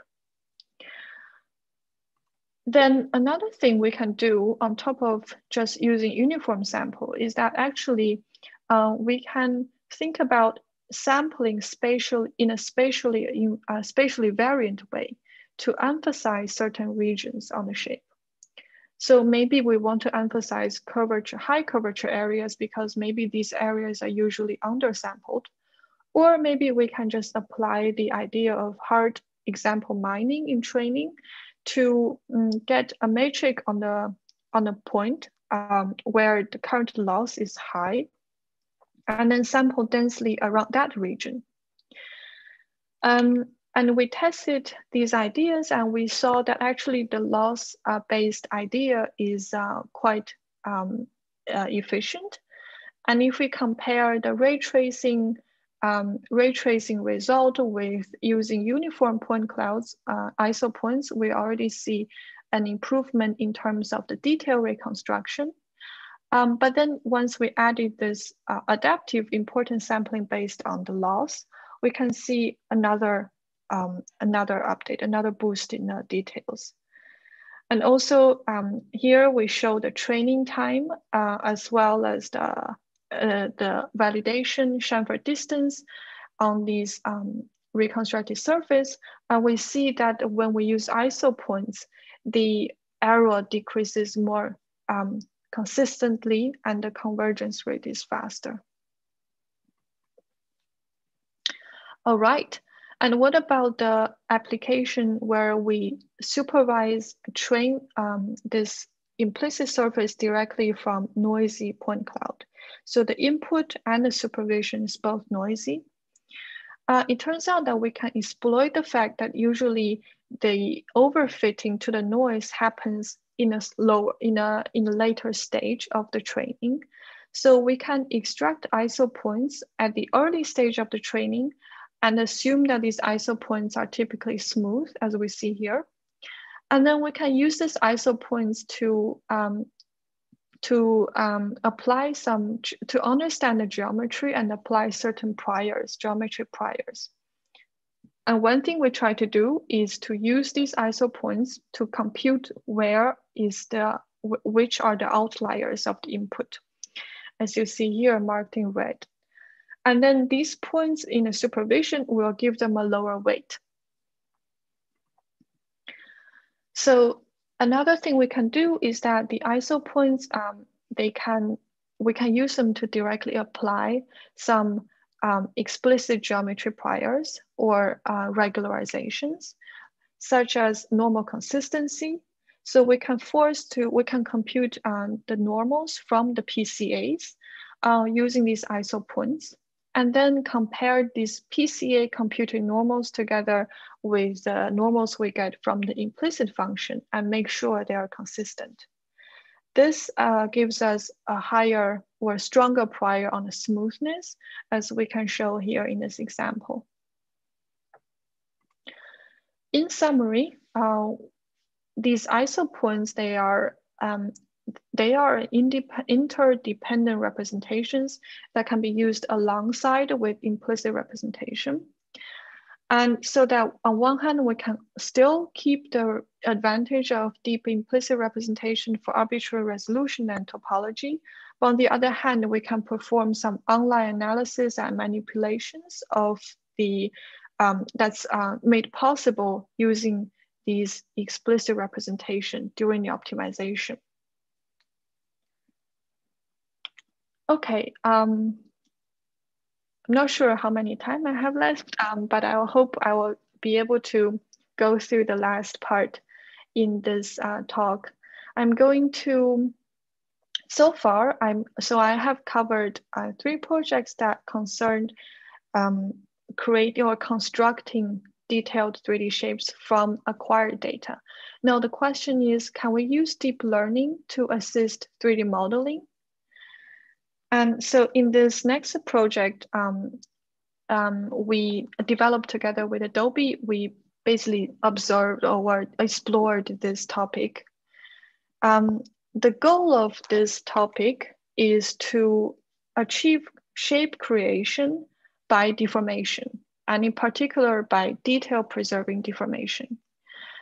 Then another thing we can do on top of just using uniform sample is that actually uh, we can think about sampling spatial in a spatially in a spatially variant way to emphasize certain regions on the shape. So maybe we want to emphasize curvature, high curvature areas because maybe these areas are usually undersampled. Or maybe we can just apply the idea of hard example mining in training to um, get a matrix on the on the point um, where the current loss is high, and then sample densely around that region. Um, and we tested these ideas and we saw that actually the loss-based uh, idea is uh, quite um, uh, efficient. And if we compare the ray tracing um, ray tracing result with using uniform point clouds, uh, ISO points, we already see an improvement in terms of the detail reconstruction. Um, but then once we added this uh, adaptive importance sampling based on the loss, we can see another, um, another update, another boost in the details. And also um, here we show the training time uh, as well as the uh, the validation chamfer distance on these um, reconstructed surface, uh, we see that when we use ISO points, the error decreases more um, consistently and the convergence rate is faster. All right, And what about the application where we supervise, train um, this implicit surface directly from noisy point cloud? So the input and the supervision is both noisy. Uh, it turns out that we can exploit the fact that usually the overfitting to the noise happens in a lower in a in a later stage of the training. So we can extract ISO points at the early stage of the training and assume that these ISO points are typically smooth as we see here. And then we can use these ISO points to um, to um, apply some, to understand the geometry and apply certain priors, geometry priors. And one thing we try to do is to use these ISO points to compute where is the, which are the outliers of the input. As you see here marked in red. And then these points in a supervision will give them a lower weight. So another thing we can do is that the ISO points, um, they can, we can use them to directly apply some um, explicit geometry priors or uh, regularizations, such as normal consistency. So we can force to, we can compute um, the normals from the PCAs uh, using these ISO points and then compare these PCA computing normals together with the normals we get from the implicit function and make sure they are consistent. This uh, gives us a higher or stronger prior on the smoothness, as we can show here in this example. In summary, uh, these ISO points, they are um, they are interdependent representations that can be used alongside with implicit representation. And so that on one hand, we can still keep the advantage of deep implicit representation for arbitrary resolution and topology. But on the other hand, we can perform some online analysis and manipulations of the um, that's uh, made possible using these explicit representation during the optimization. Okay, um, I'm not sure how many time I have left, um, but I hope I will be able to go through the last part in this uh, talk. I'm going to, so far, I'm so I have covered uh, three projects that concerned um, creating or constructing detailed 3D shapes from acquired data. Now the question is, can we use deep learning to assist 3D modeling? And so in this next project, um, um, we developed together with Adobe, we basically observed or explored this topic. Um, the goal of this topic is to achieve shape creation by deformation, and in particular by detail preserving deformation.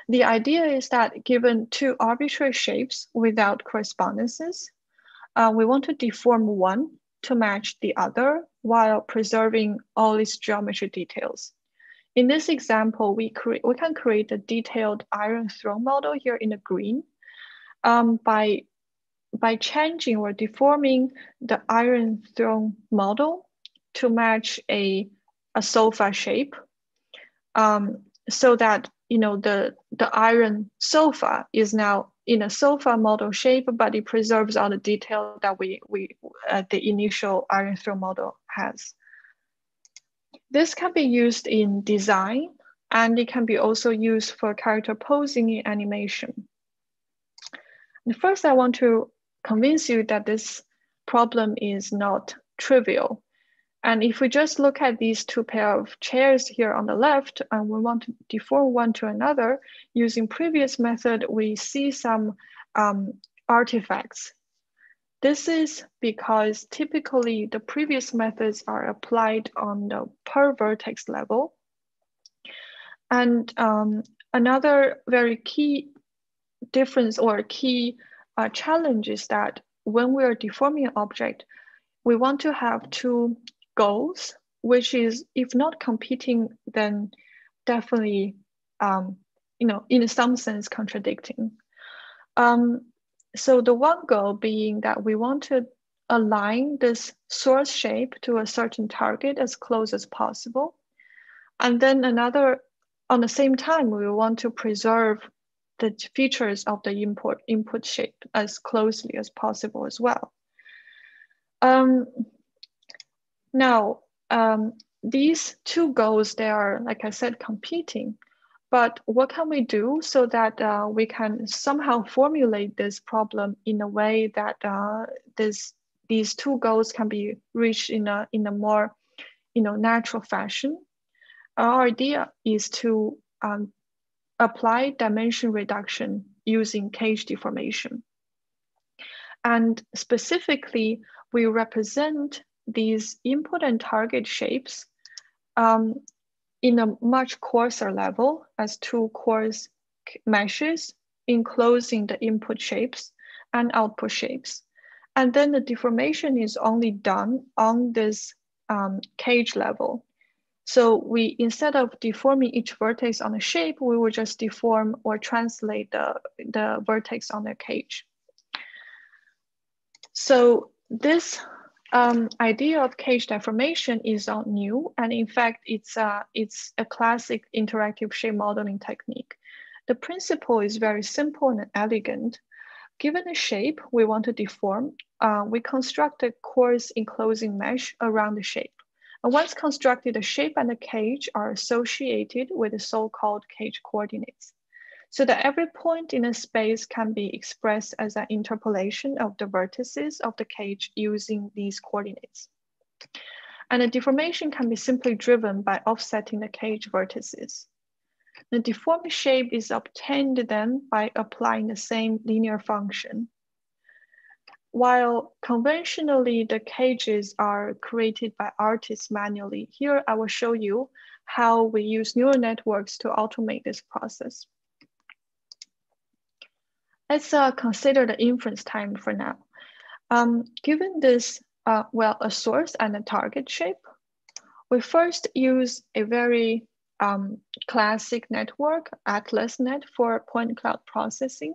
The idea is that given two arbitrary shapes without correspondences, uh, we want to deform one to match the other while preserving all its geometry details. In this example, we, we can create a detailed iron throne model here in the green um, by, by changing or deforming the iron throne model to match a, a sofa shape um, so that you know the, the iron sofa is now in a sofa model shape, but it preserves all the detail that we, we uh, the initial iron throne model has. This can be used in design and it can be also used for character posing in animation. And first, I want to convince you that this problem is not trivial. And if we just look at these two pair of chairs here on the left, and we want to deform one to another, using previous method, we see some um, artifacts. This is because typically the previous methods are applied on the per vertex level. And um, another very key difference or key uh, challenge is that when we are deforming an object, we want to have two goals, which is if not competing, then definitely, um, you know, in some sense contradicting. Um, so the one goal being that we want to align this source shape to a certain target as close as possible. And then another, on the same time, we want to preserve the features of the input, input shape as closely as possible as well. Um, now, um, these two goals, they are, like I said, competing. But what can we do so that uh, we can somehow formulate this problem in a way that uh, this, these two goals can be reached in a, in a more you know, natural fashion? Our idea is to um, apply dimension reduction using cage deformation. And specifically, we represent these input and target shapes um, in a much coarser level as two coarse meshes enclosing the input shapes and output shapes. And then the deformation is only done on this um, cage level. So we, instead of deforming each vertex on a shape, we will just deform or translate the, the vertex on the cage. So this um, idea of cage deformation is not new, and in fact, it's a, it's a classic interactive shape modeling technique. The principle is very simple and elegant. Given a shape we want to deform, uh, we construct a coarse enclosing mesh around the shape. And once constructed, the shape and the cage are associated with the so-called cage coordinates so that every point in a space can be expressed as an interpolation of the vertices of the cage using these coordinates. And the deformation can be simply driven by offsetting the cage vertices. The deformed shape is obtained then by applying the same linear function. While conventionally the cages are created by artists manually, here I will show you how we use neural networks to automate this process. Let's uh, consider the inference time for now. Um, given this, uh, well, a source and a target shape, we first use a very um, classic network, AtlasNet, for point cloud processing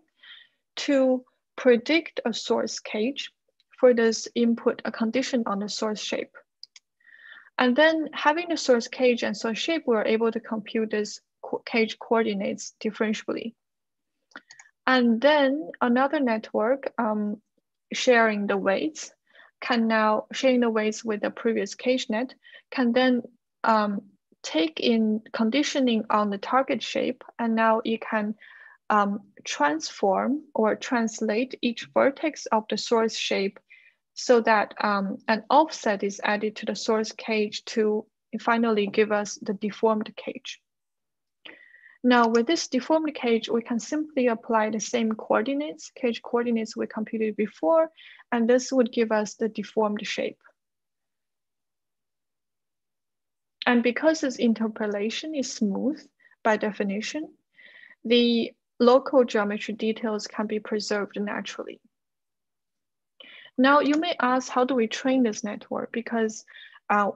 to predict a source cage for this input a condition on the source shape. And then having the source cage and source shape, we're able to compute this cage coordinates differentially. And then another network um, sharing the weights can now, sharing the weights with the previous cage net, can then um, take in conditioning on the target shape, and now you can um, transform or translate each vertex of the source shape so that um, an offset is added to the source cage to finally give us the deformed cage. Now with this deformed cage, we can simply apply the same coordinates, cage coordinates we computed before, and this would give us the deformed shape. And because this interpolation is smooth by definition, the local geometry details can be preserved naturally. Now you may ask, how do we train this network? Because uh,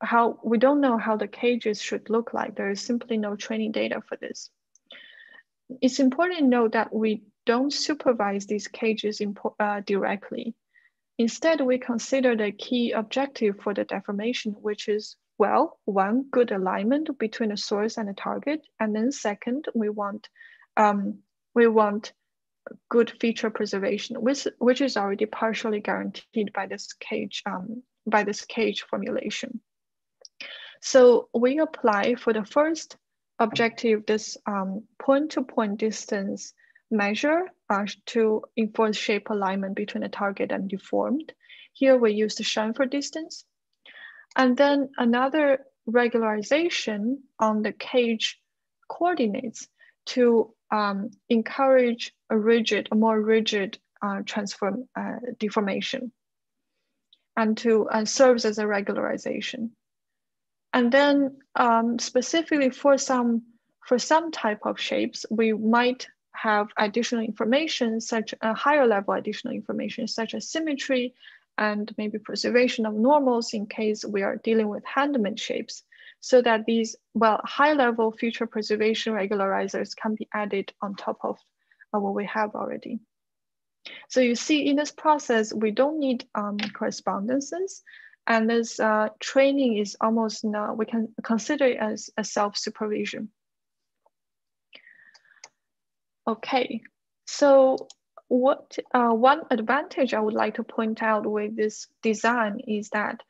how we don't know how the cages should look like. There is simply no training data for this. It's important to note that we don't supervise these cages uh, directly. Instead, we consider the key objective for the deformation, which is, well, one, good alignment between the source and the target. And then second, we want, um, we want good feature preservation, which, which is already partially guaranteed by this cage, um, by this cage formulation. So we apply for the first objective, this um, point-to-point -point distance measure uh, to enforce shape alignment between the target and deformed. Here we use the chamfer distance. And then another regularization on the cage coordinates to um, encourage a rigid, a more rigid uh, transform uh, deformation and to uh, serves as a regularization. And then um, specifically for some, for some type of shapes, we might have additional information, such a higher level additional information, such as symmetry and maybe preservation of normals in case we are dealing with handmade shapes, so that these, well, high level feature preservation regularizers can be added on top of what we have already. So you see in this process, we don't need um, correspondences And this uh, training is almost now, we can consider it as a self-supervision. Okay, so what uh, one advantage I would like to point out with this design is that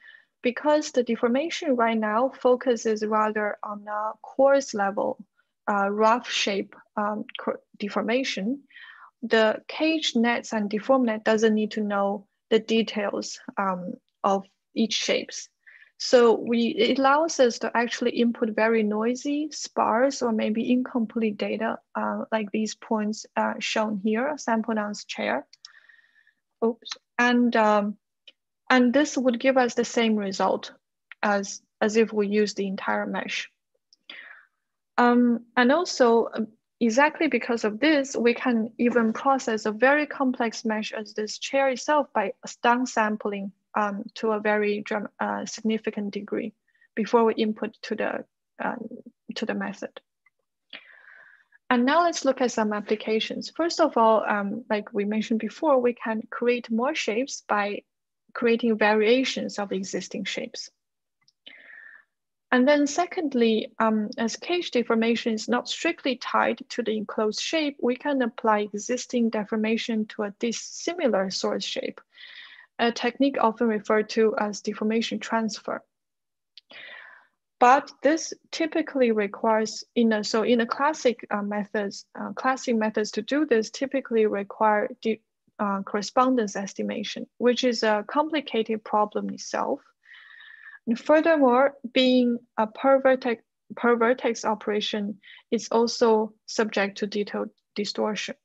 because the deformation right now focuses rather on a coarse level, uh, rough shape um, deformation, the cage nets and deform net doesn't need to know the details um, of each shapes. So we it allows us to actually input very noisy, sparse, or maybe incomplete data, uh, like these points uh, shown here, sample nouns chair. Oops, and um, and this would give us the same result as as if we use the entire mesh. Um, and also, um, exactly because of this, we can even process a very complex mesh as this chair itself by downsampling um, to a very uh, significant degree before we input to the, um, to the method. And now let's look at some applications. First of all, um, like we mentioned before, we can create more shapes by creating variations of existing shapes. And then secondly, um, as cage deformation is not strictly tied to the enclosed shape, we can apply existing deformation to a dissimilar source shape a technique often referred to as deformation transfer. But this typically requires, in a, so in a classic uh, methods, uh, classic methods to do this typically require uh, correspondence estimation, which is a complicated problem itself. And furthermore, being a per vertex, per vertex operation is also subject to detail distortion.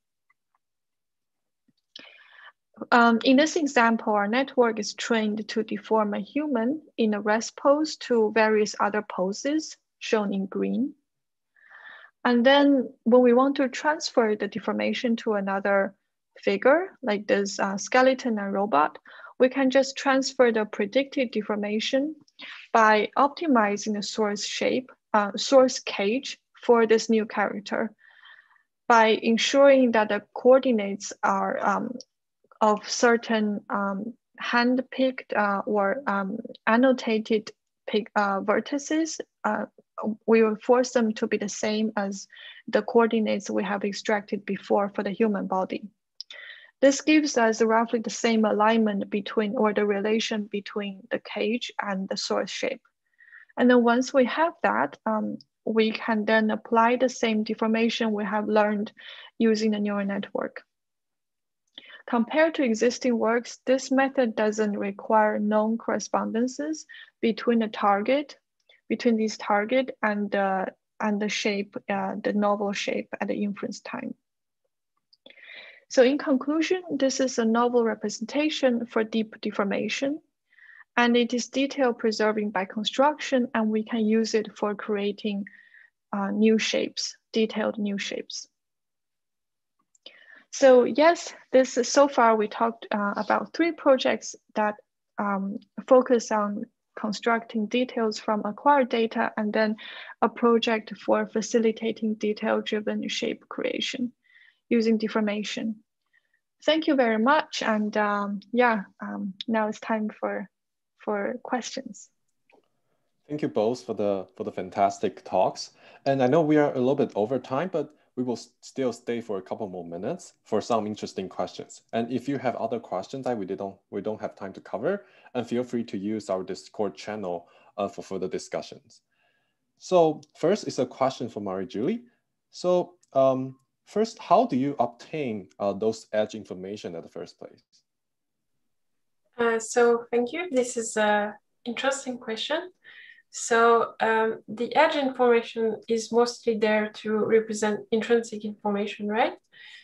Um, in this example, our network is trained to deform a human in a rest pose to various other poses shown in green. And then when we want to transfer the deformation to another figure, like this uh, skeleton and robot, we can just transfer the predicted deformation by optimizing the source shape, uh, source cage for this new character by ensuring that the coordinates are um, of certain um, hand-picked uh, or um, annotated pick, uh, vertices, uh, we will force them to be the same as the coordinates we have extracted before for the human body. This gives us roughly the same alignment between or the relation between the cage and the source shape. And then once we have that, um, we can then apply the same deformation we have learned using the neural network. Compared to existing works, this method doesn't require known correspondences between the target, between this target and the, and the shape, uh, the novel shape at the inference time. So in conclusion, this is a novel representation for deep deformation, and it is detail preserving by construction, and we can use it for creating uh, new shapes, detailed new shapes. So yes, this is, so far we talked uh, about three projects that um, focus on constructing details from acquired data and then a project for facilitating detail-driven shape creation using deformation. Thank you very much. And um, yeah, um, now it's time for, for questions. Thank you both for the, for the fantastic talks. And I know we are a little bit over time, but we will still stay for a couple more minutes for some interesting questions. And if you have other questions that we don't we don't have time to cover, and feel free to use our Discord channel uh, for further discussions. So first is a question for Marie-Julie. So um, first, how do you obtain uh, those edge information at the first place? Uh, so thank you. This is an interesting question. So um, the edge information is mostly there to represent intrinsic information, right?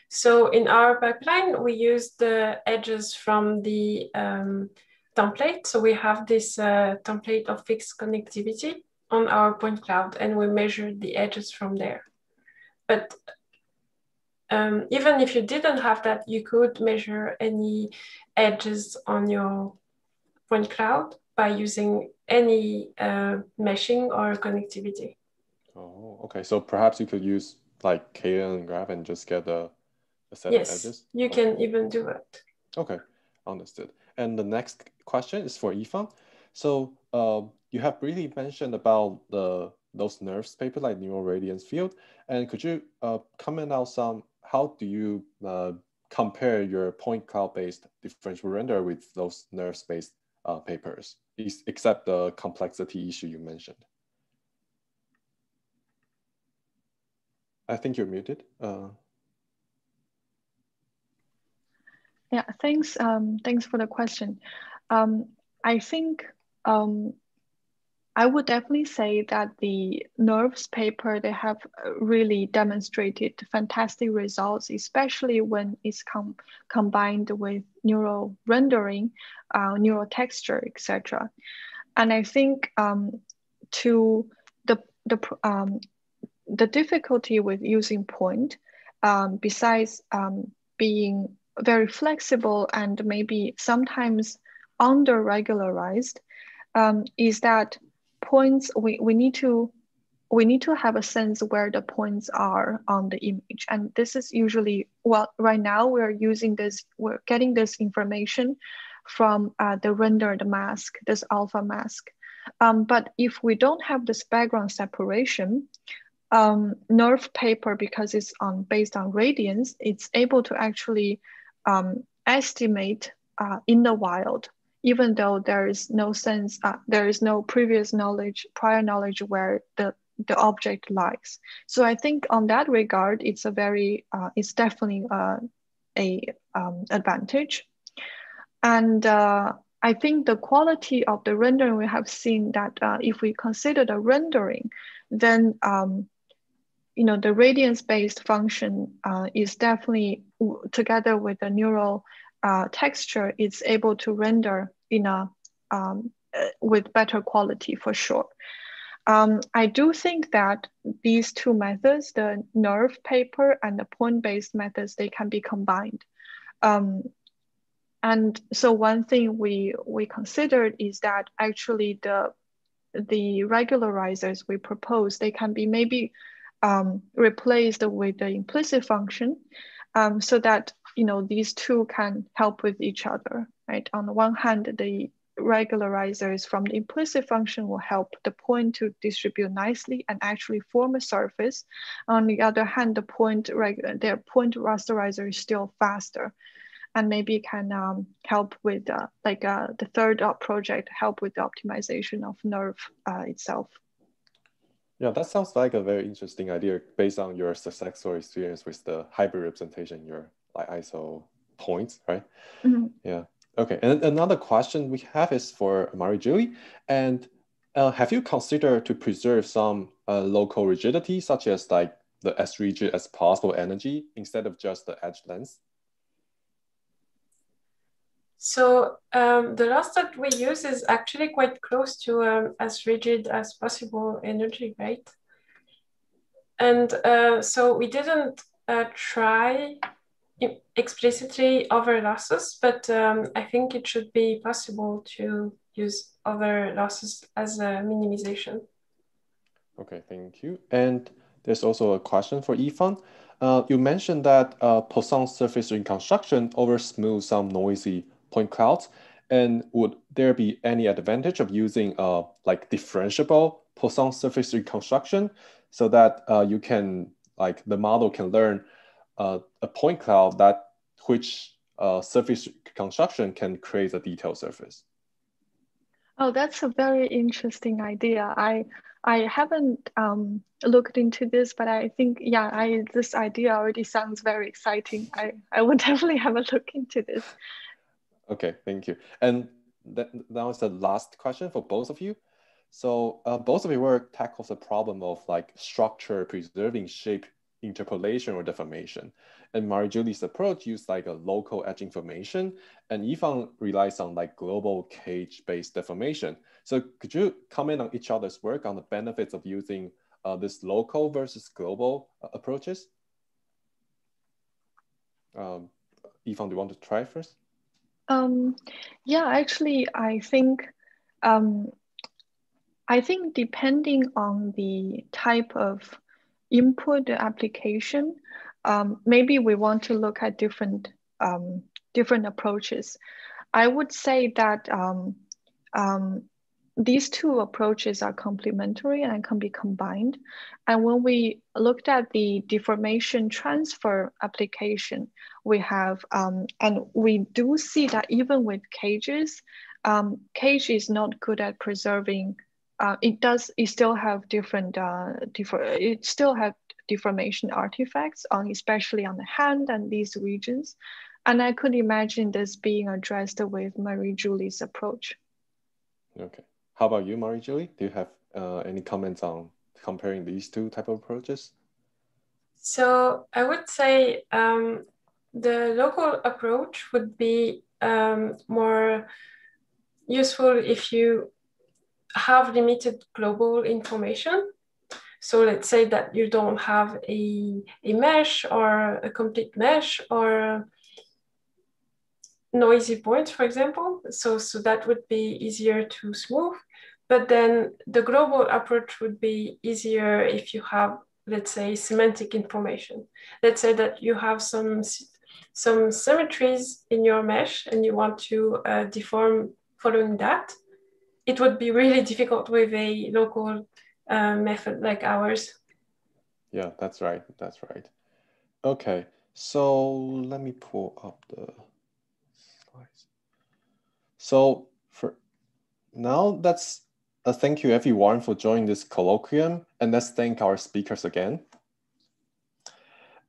So in our pipeline, we use the edges from the um, template. So we have this uh, template of fixed connectivity on our point cloud and we measure the edges from there. But um, even if you didn't have that, you could measure any edges on your point cloud by using any uh, meshing or connectivity. Oh, okay. So perhaps you could use like KNN graph and just get a, a set yes, of edges? you okay. can even do it. Okay, understood. And the next question is for Yifan. So uh, you have briefly mentioned about the those NeRFs paper like neural radiance field, and could you uh, comment out some? How do you uh, compare your point cloud based differential render with those NeRFs based uh, papers, except the complexity issue you mentioned? I think you're muted. Uh, yeah, thanks. Um, thanks for the question. Um, I think um, I would definitely say that the NeRFs paper, they have really demonstrated fantastic results, especially when it's com combined with neural rendering, uh, neural texture, etc. And I think um, to the, the, um, the difficulty with using point, um, besides um, being very flexible and maybe sometimes under regularized, um, is that points we, we need to we need to have a sense where the points are on the image. And this is usually, well, right now we're using this, we're getting this information from uh, the rendered mask, this alpha mask. Um, but if we don't have this background separation, um, NeRF paper, because it's on based on radiance, it's able to actually um, estimate uh, in the wild even though there is no sense, uh, there is no previous knowledge, prior knowledge where the, the object lies. So I think on that regard, it's a very, uh, it's definitely uh, a um, advantage. And uh, I think the quality of the rendering, we have seen that uh, if we consider the rendering, then um, you know the radiance-based function uh, is definitely together with the neural uh, texture is able to render in a um, uh, with better quality for sure. Um, I do think that these two methods, the NeRF paper and the point-based methods, they can be combined. Um, and so one thing we we considered is that actually the the regularizers we propose they can be maybe um, replaced with the implicit function, um, so that you know, these two can help with each other, right? On the one hand, the regularizers from the implicit function will help the point to distribute nicely and actually form a surface. On the other hand, the point their point rasterizer is still faster and maybe can um, help with uh, like uh, the third project, help with the optimization of NeRF uh, itself. Yeah, that sounds like a very interesting idea based on your successful experience with the hybrid representation you're like ISO points, right? Mm-hmm. Yeah. Okay. And another question we have is for Marie-Julie. And uh, have you considered to preserve some uh, local rigidity, such as like the as rigid as possible energy instead of just the edge length? So um, the loss that we use is actually quite close to um, as rigid as possible energy, right? And uh, so we didn't uh, try explicitly over losses, but um, I think it should be possible to use other losses as a minimization. Okay, thank you. And there's also a question for Yifan. Uh, you mentioned that uh, Poisson surface reconstruction over smooth some noisy point clouds. And would there be any advantage of using uh, like differentiable Poisson surface reconstruction so that uh, you can, like the model can learn a point cloud that which uh, surface construction can create a detailed surface. Oh, that's a very interesting idea. I I haven't um, looked into this, but I think yeah, I this idea already sounds very exciting. I I will definitely have a look into this. Okay, thank you. And that now is the last question for both of you. So uh, both of your work tackles the problem of like structure preserving shape interpolation or deformation. And Marie-Julie's approach used like a local edge information, and Yifan relies on like global cage-based deformation. So could you comment on each other's work on the benefits of using uh, this local versus global uh, approaches? Um, Yifan, do you want to try first? Um, yeah, actually, I think um, I think depending on the type of input application, um, maybe we want to look at different um, different approaches. I would say that um, um, these two approaches are complementary and can be combined. And when we looked at the deformation transfer application, we have, um, and we do see that even with cages, um, cage is not good at preserving. Uh, it does. It still have different. Uh, differ, it still have deformation artifacts on, especially on the hand and these regions. And I could imagine this being addressed with Marie Julie's approach. Okay. How about you, Marie Julie? Do you have uh, any comments on comparing these two type of approaches? So I would say um, the local approach would be um, more useful if you have limited global information. So let's say that you don't have a, a mesh or a complete mesh or noisy points, for example. So, so that would be easier to smooth. But then the global approach would be easier if you have, let's say, semantic information. Let's say that you have some some symmetries in your mesh and you want to uh, deform following that, it would be really difficult with a local uh, method like ours. Yeah, that's right. That's right. Okay, so let me pull up the slides. So for now, that's a thank you everyone for joining this colloquium, and let's thank our speakers again.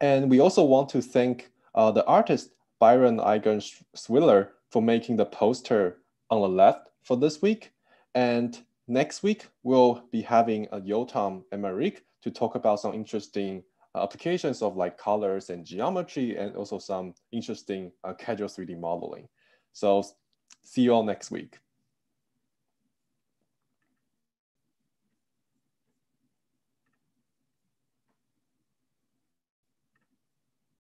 And we also want to thank uh, the artist Byron Eigen Swiller for making the poster on the left for this week. And next week, we'll be having a Yotam and Marik to talk about some interesting uh, applications of like colors and geometry and also some interesting uh, casual 3D modeling. So see you all next week.